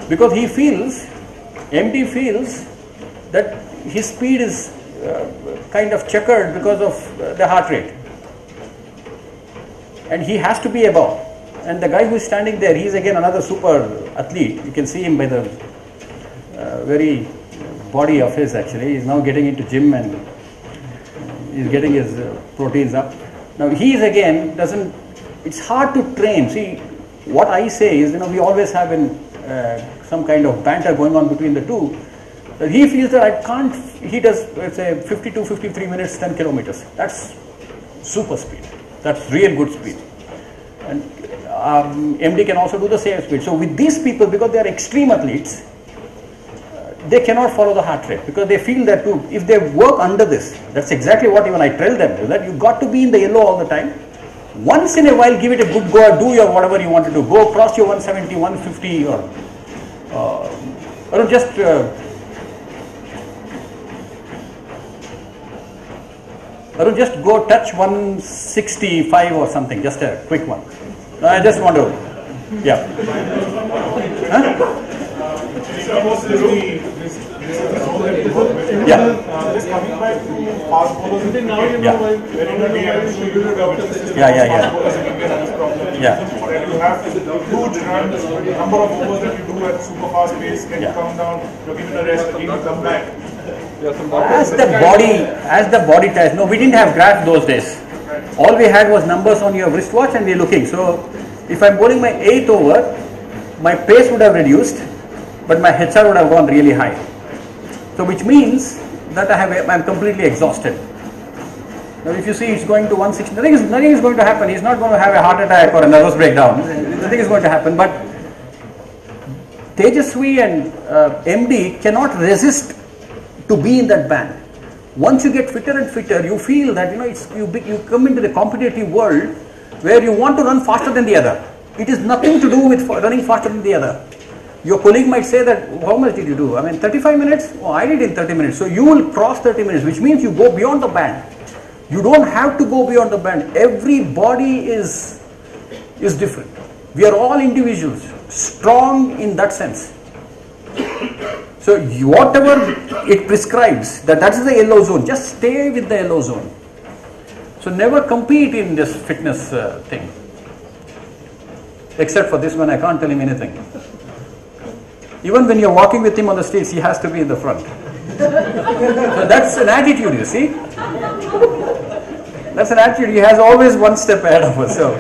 because he feels, MD feels that his speed is kind of checkered because of uh, the heart rate. And he has to be above. And the guy who is standing there, he is again another super athlete. You can see him by the uh, very body of his actually. He is now getting into gym and he is getting his uh, proteins up. Now he is again doesn't. It's hard to train. See, what I say is, you know, we always have in uh, some kind of banter going on between the two. He feels that I can't. He does let's say 52, 53 minutes, 10 kilometers. That's super speed. That's real good speed. And um, MD can also do the same speed. So with these people, because they are extreme athletes, they cannot follow the heart rate because they feel that too. If they work under this, that's exactly what even I tell them that you got to be in the yellow all the time. Once in a while, give it a good go. Do your whatever you want to do. Go cross your 170, 150, or uh, or just. Uh, or just go touch 165 or something, just a quick one. I just want to, yeah. Huh? Suppose this the, this, this is the role that you work with. Yeah. Just coming back to fast bowlers in now you know Yeah. why. When in India, I'm sure you would have witnessed Yeah, yeah, yeah. fast bowlers in India have this problem. Yeah. That you have huge runs, number of overs that you do at super fast pace, then you Yeah. come down, you're given a rest, again you come back. As the body, as the body tires. No, we didn't have graph those days. All we had was numbers on your wristwatch and we're looking. So if I'm bowling my eighth over, my pace would have reduced, but my HR would have gone really high. So which means that I have I'm completely exhausted. Now if you see it's going to 160, nothing is, nothing is going to happen. He's not going to have a heart attack or a nervous breakdown. Nothing is going to happen. But Tejaswi and uh, MD cannot resist to be in that band. Once you get fitter and fitter, you feel that you know it's, you you come into the competitive world where you want to run faster than the other. It is nothing to do with running faster than the other. Your colleague might say that how much did you do? I mean 35 minutes. Oh, I did in 30 minutes. So you will cross 30 minutes, which means you go beyond the band. You don't have to go beyond the band. Every body is is different. We are all individuals, strong in that sense. So whatever it prescribes, that that is the yellow zone. Just stay with the yellow zone. So never compete in this fitness uh, thing. Except for this one, I can't tell him anything. Even when you're walking with him on the streets, he has to be in the front. so that's an attitude, you see. That's an attitude. He has always one step ahead of us. So,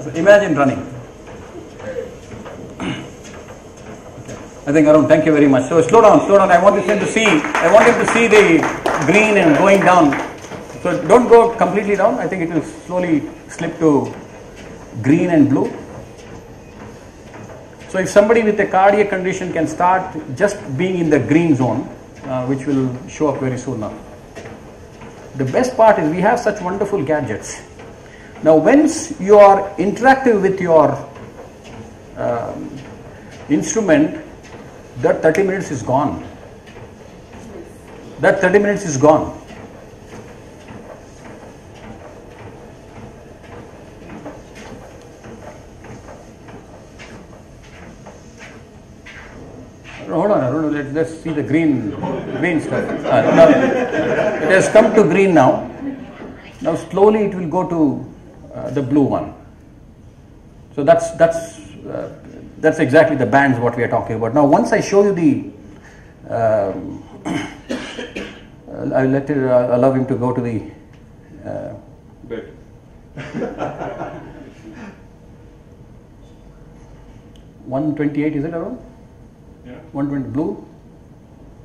so imagine running. I think Arun, thank you very much. So slow down, slow down. I want him to see. I want him to see the green and going down. So don't go completely down. I think it will slowly slip to green and blue. So if somebody with a cardiac condition can start just being in the green zone, uh, which will show up very soon now. The best part is we have such wonderful gadgets. Now, once you are interactive with your um, instrument, that 30 minutes is gone. That 30 minutes is gone. Hold on, hold on. Let, let's see the green, green stuff. Uh, now, it has come to green now. Now slowly it will go to uh, the blue one. So that's that's uh, that's exactly the bands what we are talking about. Now once I show you the, um, I'll let it, uh, allow him to go to the. Uh, Bit. One twenty-eight, is it around? Yeah. One twenty blue.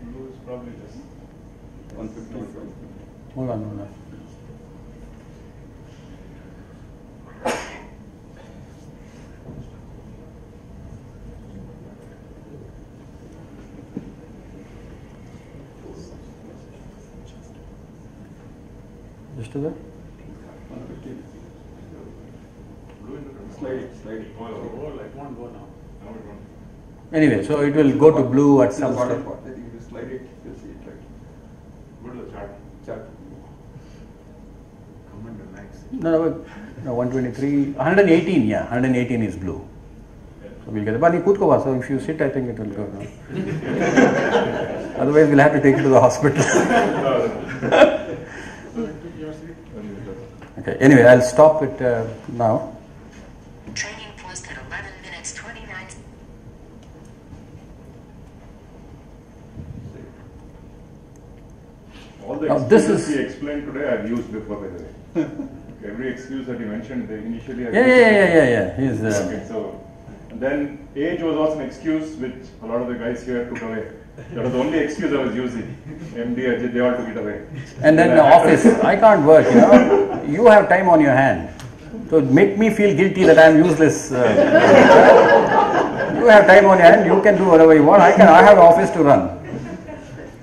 Blue is probably less. One fifty. Hold on, hold on. Just to the Slide, slide. Oh, Like one go now. now it won't. anyway, so it will go to blue at some bottom stage. I think if you slide it, you'll see it right. Go to the chart. Chart. Come and relax. No, no, No, 123, 118, yeah, 118 is blue. So we'll get it. But you could go, so if you sit, I think it will go. No? Otherwise, we'll have to take you to the hospital. okay, anyway, I'll stop it uh, now. Training paused at 11 minutes 29 All the Now, this excuses is- he explained today, I've used before, by the way. Every excuse that he mentioned, initially. I Yeah, used yeah, yeah, yeah, yeah. He's, uh, Okay, so, and then age was also an excuse which a lot of the guys here took away. That was the only excuse I was using. MD, Ajit, they all took it away. and then the I- office, I can't work, you know. You have time on your hand. So make me feel guilty that I'm useless. Uh, you have time on your hand, you can do whatever you want. I can, I have an office to run.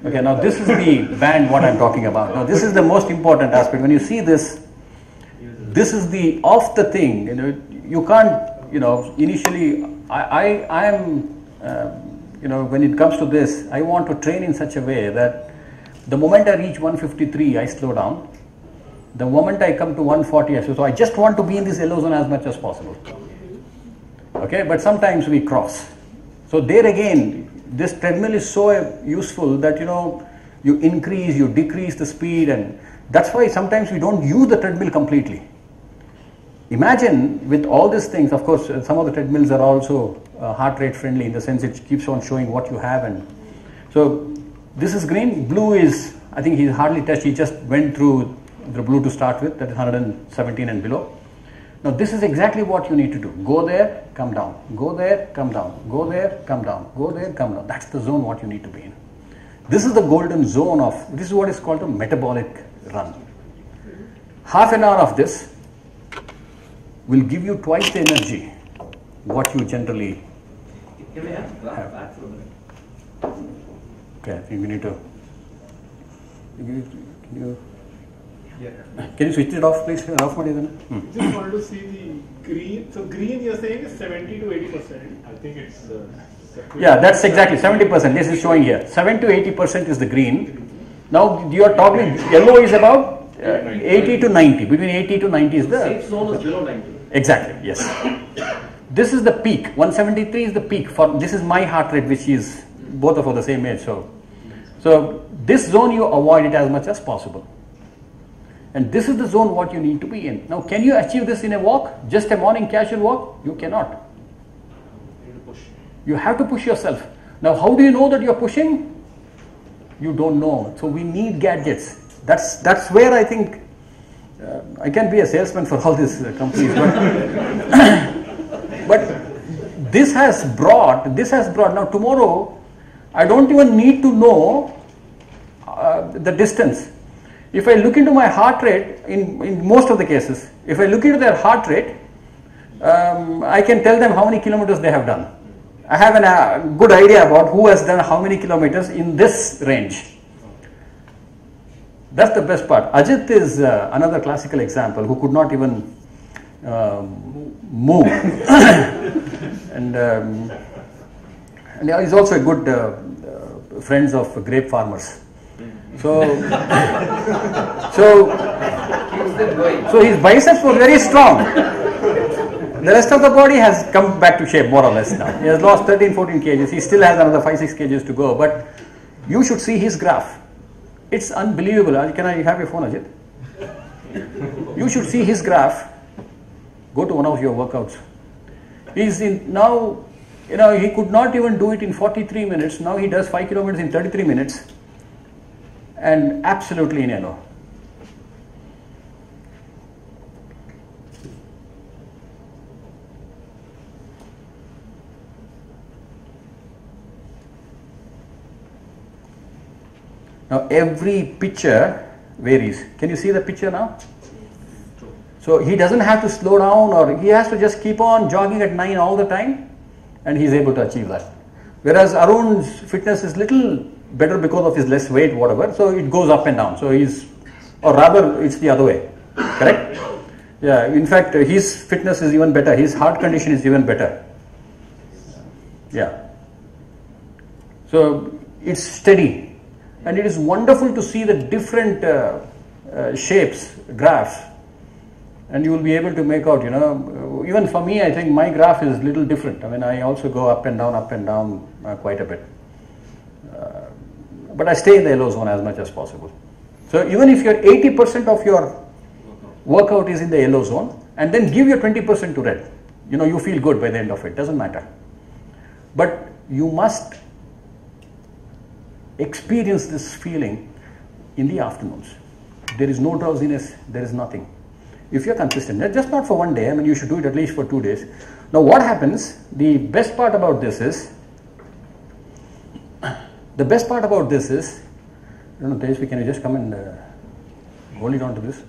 Okay, now this is the band what I'm talking about. Now this is the most important aspect. When you see this, this is the off the thing. You know, you can't. You know, initially, I I, I am. Uh, you know, when it comes to this, I want to train in such a way that the moment I reach 153, I slow down. The moment I come to 140, I slow. So I just want to be in this yellow zone as much as possible. Okay, but sometimes we cross. So there again, this treadmill is so uh, useful that you know you increase, you decrease the speed, and that's why sometimes we don't use the treadmill completely. Imagine with all these things, of course, uh, some of the treadmills are also uh, heart rate friendly in the sense it keeps on showing what you have, and so this is green. Blue is, I think he hardly touched. He just went through the blue to start with, that is 117 and below. Now this is exactly what you need to do. Go there, come down. Go there, come down. Go there, come down. Go there, come down. That's the zone what you need to be in. This is the golden zone of, this is what is called a metabolic run. Half an hour of this will give you twice the energy what you generally have. Okay, I think we need to. Can you, yeah. Can you switch it off, please? Off? Hmm. Just wanted to see the green. So green, you're saying is 70 to 80 percent. I think it's. Uh, yeah, that's exactly 70 percent. This is showing here. 7 to 80 percent is the green. Now you are talking. Yellow is about uh, 80 to 90. Between 80 to 90 is the. Safe zone is below 90. Exactly, yes. This is the peak. 173 is the peak. For This is my heart rate, which is both of us the same age. So, so this zone you avoid it as much as possible. And this is the zone what you need to be in. Now, can you achieve this in a walk? Just a morning casual walk? You cannot. You have to push yourself. Now, how do you know that you're pushing? You don't know. So we need gadgets. That's that's where I think uh, I can be a salesman for all these uh, companies, but but this has brought this has brought now tomorrow. I don't even need to know uh, the distance. If I look into my heart rate, in, in most of the cases, if I look into their heart rate, um, I can tell them how many kilometers they have done. I have a uh, good idea about who has done how many kilometers in this range. That's the best part. Ajit is uh, another classical example who could not even um, move. and, um, and he's also a good uh, uh, friends of grape farmers. So, so, so his biceps were very strong. The rest of the body has come back to shape more or less now. He has lost 13, 14 kgs. He still has another 5, 6 kgs to go. But you should see his graph. It's unbelievable. Uh, Can I have your phone, Ajit? You should see his graph. Go to one of your workouts. He's in now, you know, he could not even do it in 43 minutes. Now he does 5 kilometers in 33 minutes and absolutely in yellow. Now every picture varies. Can you see the picture now? So he doesn't have to slow down or he has to just keep on jogging at 9 all the time and he's able to achieve that. Whereas Arun's fitness is little better because of his less weight, whatever. So it goes up and down. So he's, or rather, it's the other way. Correct? Yeah. In fact, his fitness is even better. His heart condition is even better. Yeah. So it's steady, and it is wonderful to see the different uh, uh, shapes, graphs. and you will be able to make out, you know, even for me, I think my graph is little different. I mean, I also go up and down, up and down uh, quite a bit. Uh, but I stay in the yellow zone as much as possible. So even if your 80% of your workout is in the yellow zone, and then give your 20% to red, you know, you feel good by the end of it, doesn't matter. But you must experience this feeling in the afternoons. There is no drowsiness, there is nothing. If you're consistent, just not for one day, I mean, you should do it at least for two days. Now, what happens? The best part about this is, the best part about this is, I don't know, Tejasvi, can you just come and uh, hold it on to this?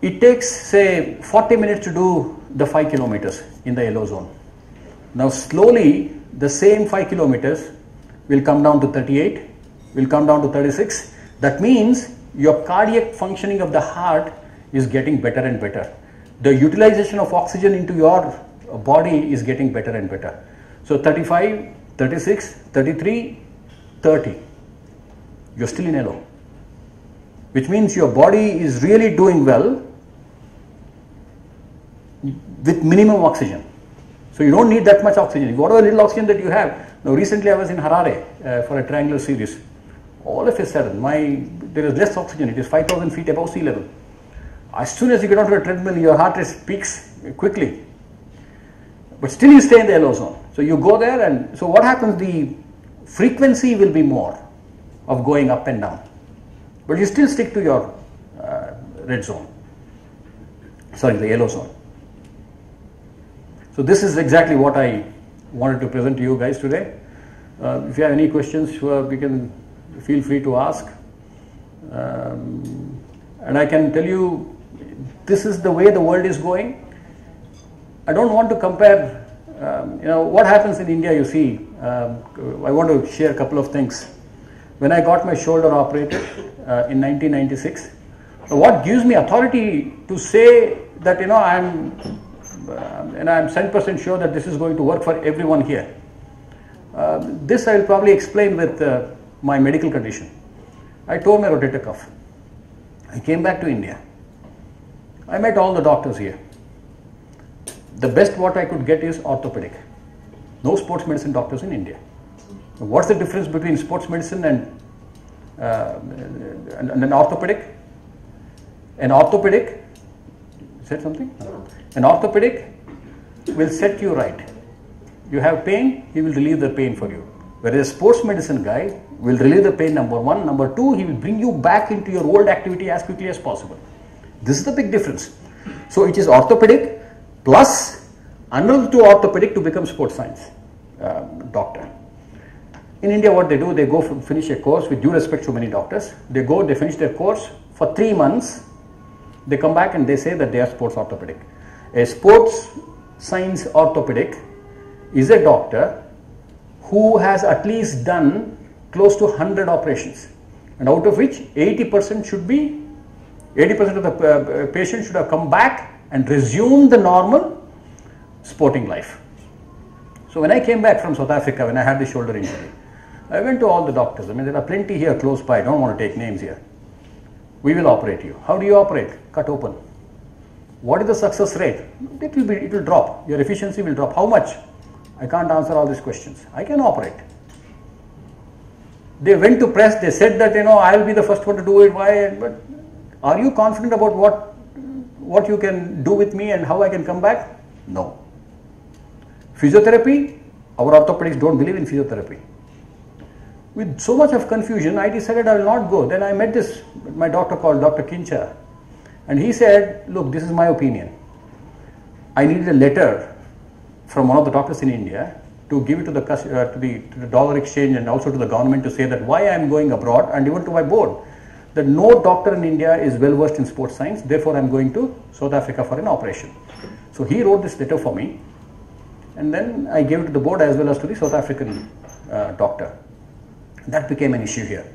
It takes, say, 40 minutes to do the 5 kilometers in the yellow zone. Now, slowly, the same 5 kilometers will come down to 38, will come down to 36. That means your cardiac functioning of the heart is getting better and better. The utilization of oxygen into your body is getting better and better. So 35, 36, 33, 30. You're still in yellow. Which means your body is really doing well with minimum oxygen. So you don't need that much oxygen. Whatever little oxygen that you have. Now recently I was in Harare uh, for a triangular series. All of a sudden, my there is less oxygen. It is 5,000 feet above sea level. As soon as you get onto a treadmill, your heart rate peaks quickly. But still you stay in the yellow zone. So you go there and so what happens? The frequency will be more of going up and down. But you still stick to your uh, red zone. Sorry, the yellow zone. So this is exactly what I wanted to present to you guys today. Uh, if you have any questions, uh, we can feel free to ask. Um, and I can tell you, this is the way the world is going. I don't want to compare. Um, you know what happens in India. You see, um, I want to share a couple of things. When I got my shoulder operated uh, in 1996, what gives me authority to say that you know I'm and I'm 100% sure that this is going to work for everyone here. Uh, this I will probably explain with uh, my medical condition. I tore my rotator cuff. I came back to India. I met all the doctors here. The best what I could get is orthopedic. No sports medicine doctors in India. What's the difference between sports medicine and, uh, and, and an orthopedic? An orthopedic, said something? An orthopedic will set you right. You have pain, he will relieve the pain for you. Whereas a sports medicine guy will relieve the pain number one. Number two, he will bring you back into your old activity as quickly as possible. This is the big difference. So it is orthopedic plus another to orthopedic to become sports science uh, doctor. In India, what they do, they go finish a course with due respect to many doctors. They go, they finish their course for three months. They come back and they say that they are sports orthopedic. A sports science orthopedic is a doctor who has at least done close to 100 operations and out of which 80% should be 80% of the uh, patient should have come back and resumed the normal sporting life. So when I came back from South Africa when I had the shoulder injury, I went to all the doctors. I mean there are plenty here close by. I don't want to take names here. We will operate you. How do you operate? Cut open. What is the success rate? It will be it will drop. Your efficiency will drop. How much? I can't answer all these questions. I can operate. They went to press, they said that you know I'll be the first one to do it. Why? But are you confident about what what you can do with me and how I can come back? No. Physiotherapy, our orthopedics don't believe in physiotherapy. With so much of confusion, I decided I will not go. Then I met this my doctor called Dr. Kincha, and he said, "Look, this is my opinion. I needed a letter from one of the doctors in India to give it to the, uh, to the, to the dollar exchange and also to the government to say that why I am going abroad and even to my board that no doctor in India is well versed in sports science therefore I am going to South Africa for an operation. So he wrote this letter for me and then I gave it to the board as well as to the South African uh, doctor. That became an issue here.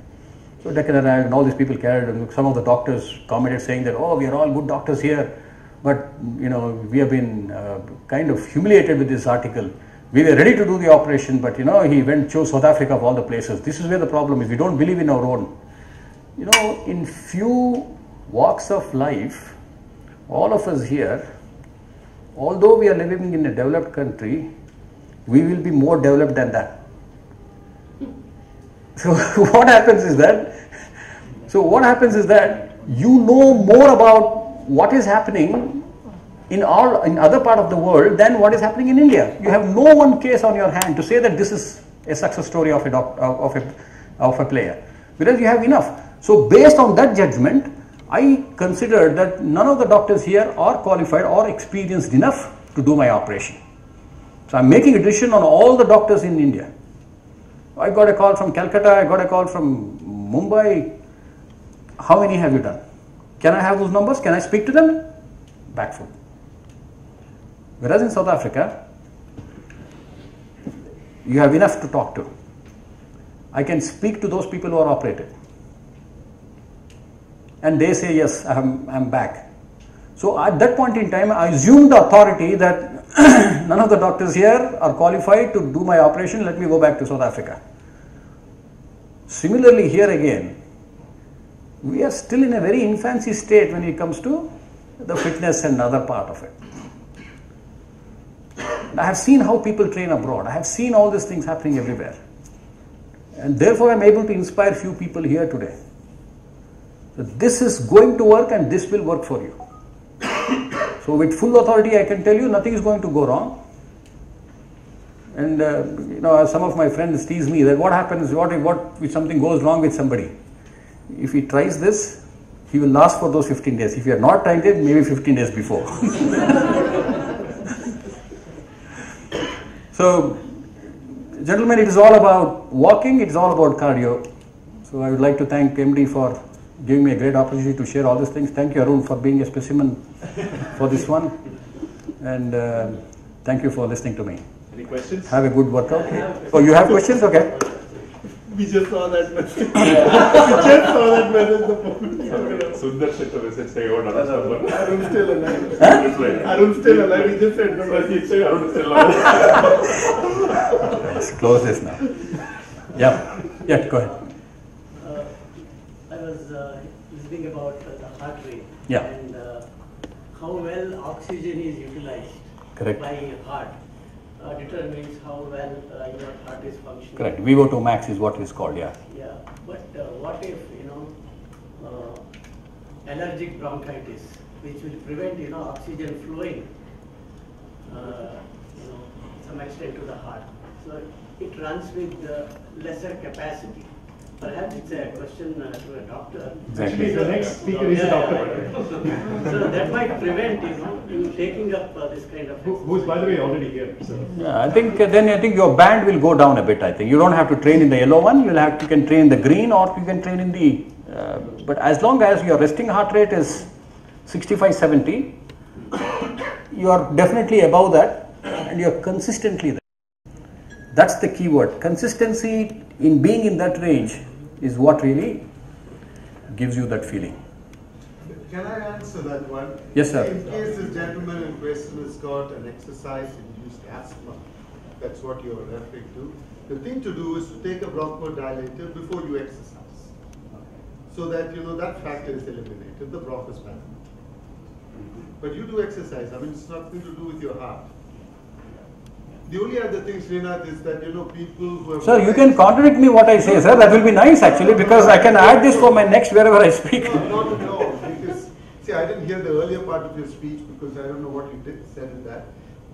So Deccan and all these people carried and some of the doctors commented saying that oh we are all good doctors here but you know we have been uh, kind of humiliated with this article we were ready to do the operation but you know he went chose south africa of all the places this is where the problem is we don't believe in our own you know in few walks of life all of us here, although we are living in a developed country, we will be more developed than that. So what happens is that, so what happens is that you know more about what is happening in all in other part of the world than what is happening in India. You have no one case on your hand to say that this is a success story of a doc, of a of a player, whereas you have enough. So based on that judgment, I considered that none of the doctors here are qualified or experienced enough to do my operation. So I'm making a decision on all the doctors in India. I got a call from Calcutta, I got a call from Mumbai. How many have you done? Can I have those numbers? Can I speak to them? Back foot. Whereas in South Africa, you have enough to talk to. I can speak to those people who are operated. And they say, yes, I'm, I'm back. So at that point in time, I assumed the authority that none of the doctors here are qualified to do my operation, let me go back to South Africa. Similarly, here again, we are still in a very infancy state when it comes to the fitness and other part of it. And I have seen how people train abroad. I have seen all these things happening everywhere. And therefore, I'm able to inspire few people here today. So this is going to work and this will work for you. So with full authority, I can tell you nothing is going to go wrong. And uh, you know, some of my friends tease me that what happens, what if, what if something goes wrong with somebody? If he tries this, he will last for those 15 days. If you have not tried it, maybe 15 days before. so, gentlemen, it is all about walking, it is all about cardio. So I would like to thank MD for giving me a great opportunity to share all these things. Thank you, Arun, for being a specimen for this one. And uh, thank you for listening to me. Any questions? Have a good workout. Oh, you have questions? Okay. We just saw that message. we just saw that message. The moment. Sundar sent a message saying, oh, not number. Arun's still alive. Huh? Arun's still alive. He just said no. So he said, Arun still alive. Let's close this now. Yeah. Yeah, go ahead. Uh, I was uh, listening about uh, the heart rate Yeah. and uh, how well oxygen is utilized Correct. by your heart uh, determines how well uh, your heart is functioning. Correct. VO2 max is what it is called, yeah. Yeah, but uh, what if you know uh, allergic bronchitis, which will prevent you know oxygen flowing, uh, you know, some extent to the heart. So it runs with uh, lesser capacity. Perhaps it's a question uh, to a doctor. Exactly. the next speaker is a doctor. yeah, yeah. So that might prevent you know you taking up uh, this kind of. Who, who's by the way already here. So. Yeah, I think uh, then I think your band will go down a bit. I think you don't have to train in the yellow one. You'll have you can train in the green or you can train in the. Uh, but as long as your resting heart rate is 65, 70, you are definitely above that, and you are consistently there. That's the key word. Consistency in being in that range is what really gives you that feeling. Can I answer that one? Yes, sir. In case this gentleman in question has got an exercise-induced asthma, that's what you're referring to. The thing to do is to take a bronchodilator before you exercise. So that, you know, that factor is eliminated, the bronchospasm. But you do exercise, I mean, it's nothing to do with your heart. The only other thing, Srinath, is that, you know, people who have... Sir, you can contradict me what I say, sir. That will be nice actually because I can add this for my next wherever I speak. Not at all, because, see, I didn't hear the earlier part of your speech because I don't know what you did, said in that.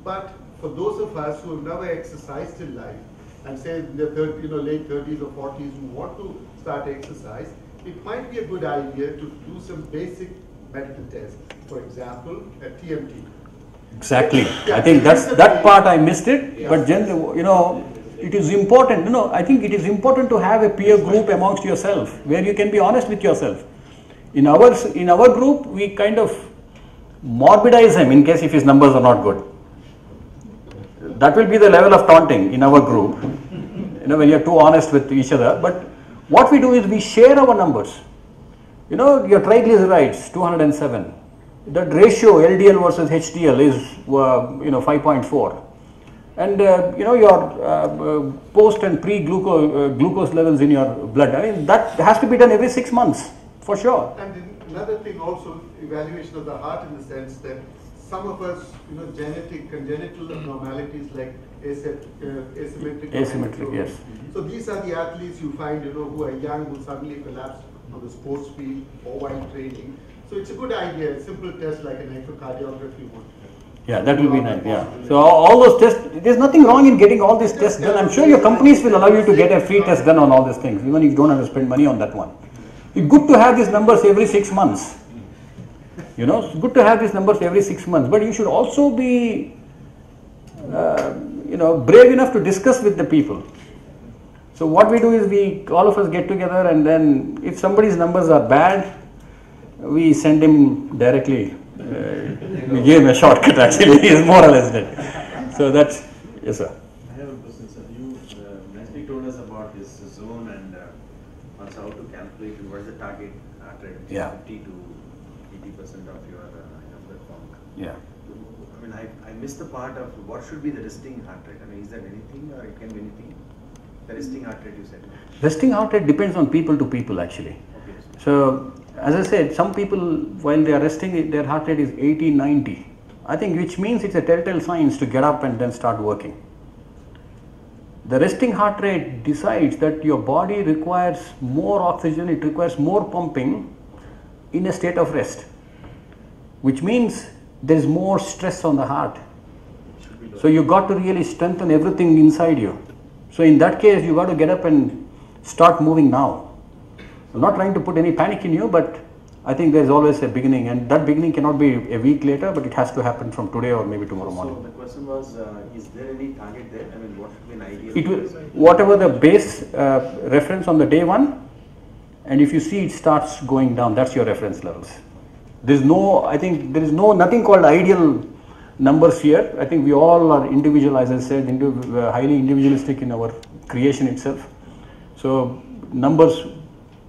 But for those of us who have never exercised in life, and say in 30, you know, late 30s or 40s who want to start exercise, it might be a good idea to do some basic medical tests. For example, a TMT. Exactly. I think that's that part I missed it. But generally, you know, it is important. You know, I think it is important to have a peer group amongst yourself where you can be honest with yourself. In our in our group, we kind of morbidize him in case if his numbers are not good. That will be the level of taunting in our group. You know, when you're too honest with each other. But what we do is we share our numbers. You know, your triglycerides 207 that ratio LDL versus HDL is uh, you know 5.4 and uh, you know your uh, post and pre glucose uh, glucose levels in your blood I mean that has to be done every 6 months for sure And another thing also, evaluation of the heart in the sense that some of us, you know, genetic, congenital abnormalities like uh, asymmetric. Asymmetric, yes. So these are the athletes you find, you know, who are young, who suddenly collapse on the sports field or while training. So it's a good idea, a simple test like an echocardiography would. Yeah, that will be nice. Yeah. So all all those tests, there's nothing wrong in getting all these tests done. I'm sure your companies will allow you to get a free test done on all these things, even if you don't have to spend money on that one. It's good to have these numbers every six months. You know, it's good to have these numbers every six months, but you should also be, uh, you know, brave enough to discuss with the people. So what we do is we, all of us get together and then if somebody's numbers are bad, we send him directly. Uh, we gave him a shortcut actually, he is more or less dead. So that's, yes sir. I have a question, sir. You uh, nicely told us about this zone and uh, also how to calculate what is the target heart rate, Yeah. 50 to 80 percent of your uh, know. Yeah. I mean, I, I missed the part of what should be the resting heart rate. I mean, is that anything or it can be anything? The resting heart rate you said. Resting heart rate depends on people to people actually. Okay. So as I said, some people while they are resting, their heart rate is 80, 90. I think which means it's a telltale signs to get up and then start working. The resting heart rate decides that your body requires more oxygen, it requires more pumping in a state of rest, which means there is more stress on the heart. So you got to really strengthen everything inside you. So in that case, you got to get up and start moving now. I'm not trying to put any panic in you, but I think there's always a beginning, and that beginning cannot be a week later, but it has to happen from today or maybe tomorrow morning. So the question was, uh, is there any target there? I mean, what should be an ideal? It will, whatever the base uh, reference on the day one, and if you see it starts going down, that's your reference levels. There's no, I think there is no nothing called ideal numbers here. I think we all are individual, as I said, indiv- uh, highly individualistic in our creation itself. So numbers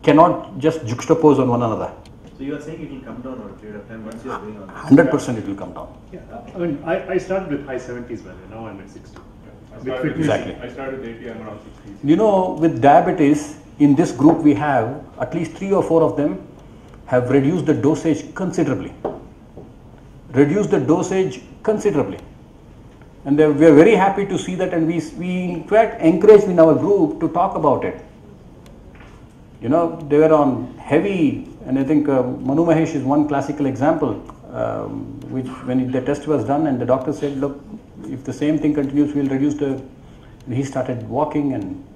cannot just juxtapose on one another. So you are saying it will come down over a period of time once you are doing all this? Hundred percent, it will come down. Yeah, I mean, I, I started with high 70s, but now I'm at 60. I With started, fitness. Exactly. I started with 80, I'm around 60. You know, with diabetes, in this group we have at least three or four of them have reduced the dosage considerably. Reduced the dosage considerably. And we are very happy to see that, and we, we in fact encouraged in our group to talk about it. You know, they were on heavy, and I think uh, Manu Mahesh is one classical example, um, which when the test was done and the doctor said, look, if the same thing continues, we'll reduce the, and he started walking and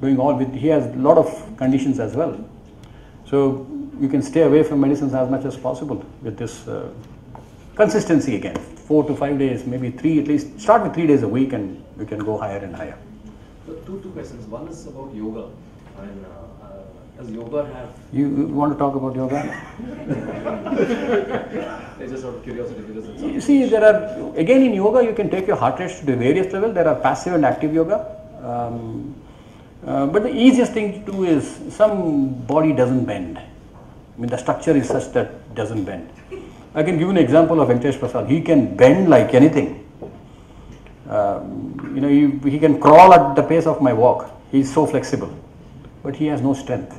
doing all with, he has a lot of conditions as well. So you can stay away from medicines as much as possible with this uh, consistency again, four to five days, maybe three at least, start with three days a week and you can go higher and higher. So two, two questions. One is about yoga. And uh, does yoga have, You, you want to talk about yoga? it's just out of curiosity because it's You see, there are, again in yoga, you can take your heart rate to the various levels. There are passive and active yoga. Um, uh, but the easiest thing to do is some body doesn't bend. I mean, the structure is such that doesn't bend. I can give you an example of Venkatesh Prasad. He can bend like anything. Um, you know, he, he can crawl at the pace of my walk. He's so flexible, but he has no strength.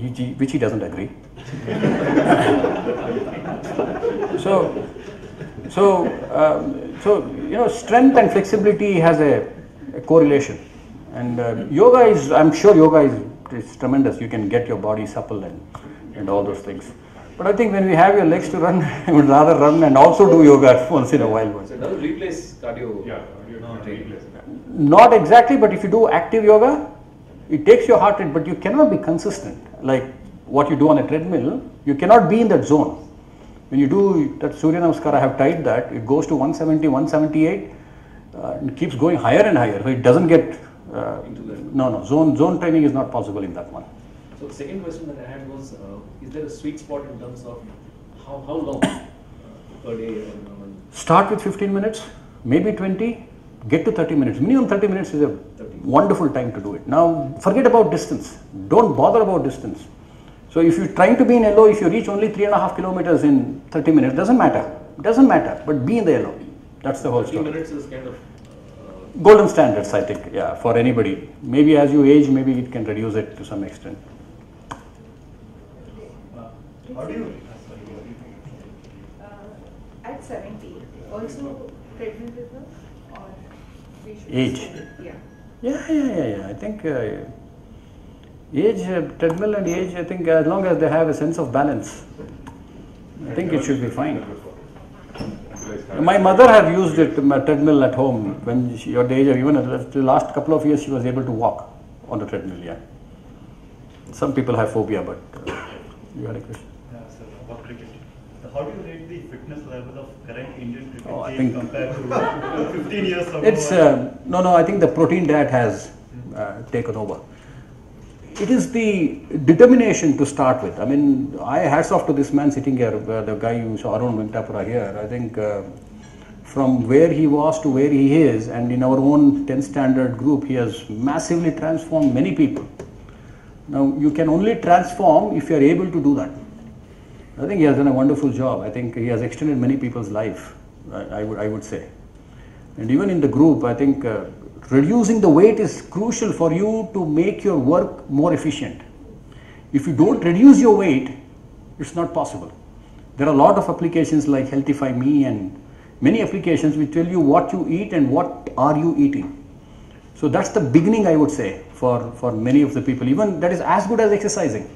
He, he- which he doesn't agree. so, so, um, so you know, strength and flexibility has a, a correlation, and uh, yoga is. I'm sure yoga is, is tremendous. You can get your body supple and and all those things. But I think when we have your legs to run, I would rather run and also do yoga once in a while. So it doesn't replace cardio. Yeah, you No, can training. replace. Not exactly, but if you do active yoga, it takes your heart rate, but you cannot be consistent. Like what you do on a treadmill, you cannot be in that zone. When you do that Surya Namaskar, I have tried that, it goes to 170, 178, uh, and keeps going higher and higher. So it doesn't get, uh, no, no, zone, zone training is not possible in that one. So the second question that I had was, uh, is there a sweet spot in terms of how, how long uh, per day? Or, you know, and- Start with 15 minutes, maybe 20, get to 30 minutes. Minimum 30 minutes is a wonderful time to do it. Now, forget about distance. Don't bother about distance. So, if you're trying to be in yellow, if you reach only three and a half kilometers in 30 minutes, doesn't matter. Doesn't matter, but be in the yellow. That's the whole 30 story. minutes is kind of uh, Golden standards, I think, yeah, for anybody. Maybe as you age, maybe it can reduce it to some extent. How do you? Uh, at 70, also treadmill with her, or we should Age. Yeah. Yeah, yeah, yeah, yeah. I think uh, age, uh, treadmill and age, I think as long as they have a sense of balance, I think it should be fine. My mother had used it, my treadmill at home when she, at the age of even the last couple of years she was able to walk on the treadmill, yeah. Some people have phobia, but uh, you had a question. Yeah, sir, about cricket. How do you rate the fitness level of current Indian cricket Oh, team compared to 15 years ago? It's uh, no, no. I think the protein diet has uh, taken over. It is the determination to start with. I mean, I hats off to this man sitting here, uh, the guy you saw, Arun Venkatapura here. I think uh, from where he was to where he is, and in our own 10 standard group, he has massively transformed many people. Now, you can only transform if you are able to do that. I think he has done a wonderful job. I think he has extended many people's life, I, I would, I would say. And even in the group, I think uh, reducing the weight is crucial for you to make your work more efficient. If you don't reduce your weight, it's not possible. There are a lot of applications like Healthify Me and many applications which tell you what you eat and what are you eating. So that's the beginning, I would say, for, for many of the people. Even that is as good as exercising.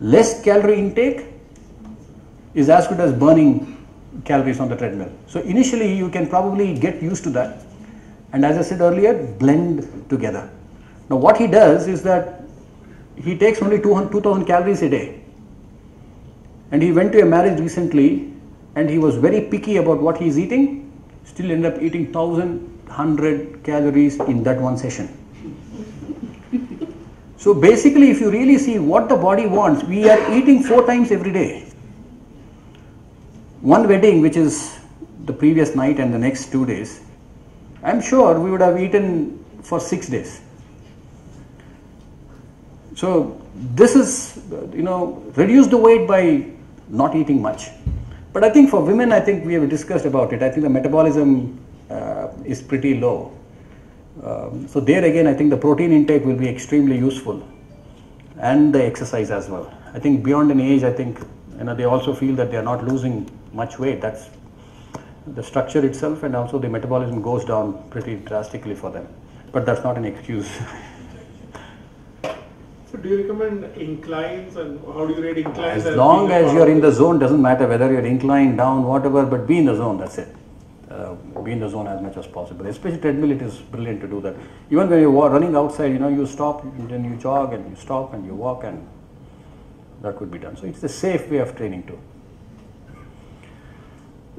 Less calorie intake is as good as burning calories on the treadmill. So initially you can probably get used to that and as I said earlier blend together. Now what he does is that he takes only 200 2000 calories a day and he went to a marriage recently and he was very picky about what he is eating still ended up eating 1100 calories in that one session. So basically if you really see what the body wants we are eating four times every day one wedding which is the previous night and the next two days, I'm sure we would have eaten for six days. So this is, you know, reduce the weight by not eating much. But I think for women, I think we have discussed about it. I think the metabolism uh, is pretty low. Um, so there again, I think the protein intake will be extremely useful, and the exercise as well. I think beyond an age, I think you know they also feel that they are not losing much weight. That's the structure itself, and also the metabolism goes down pretty drastically for them. But that's not an excuse. So do you recommend inclines and how do you rate inclines? as long as you're in the zone, doesn't matter whether you're inclined, down, whatever, but be in the zone. That's it. Uh, be in the zone as much as possible. Especially treadmill, it is brilliant to do that. Even when you're running outside, you know, you stop, and then you jog, and you stop, and you walk, and that could be done. So it's a safe way of training too.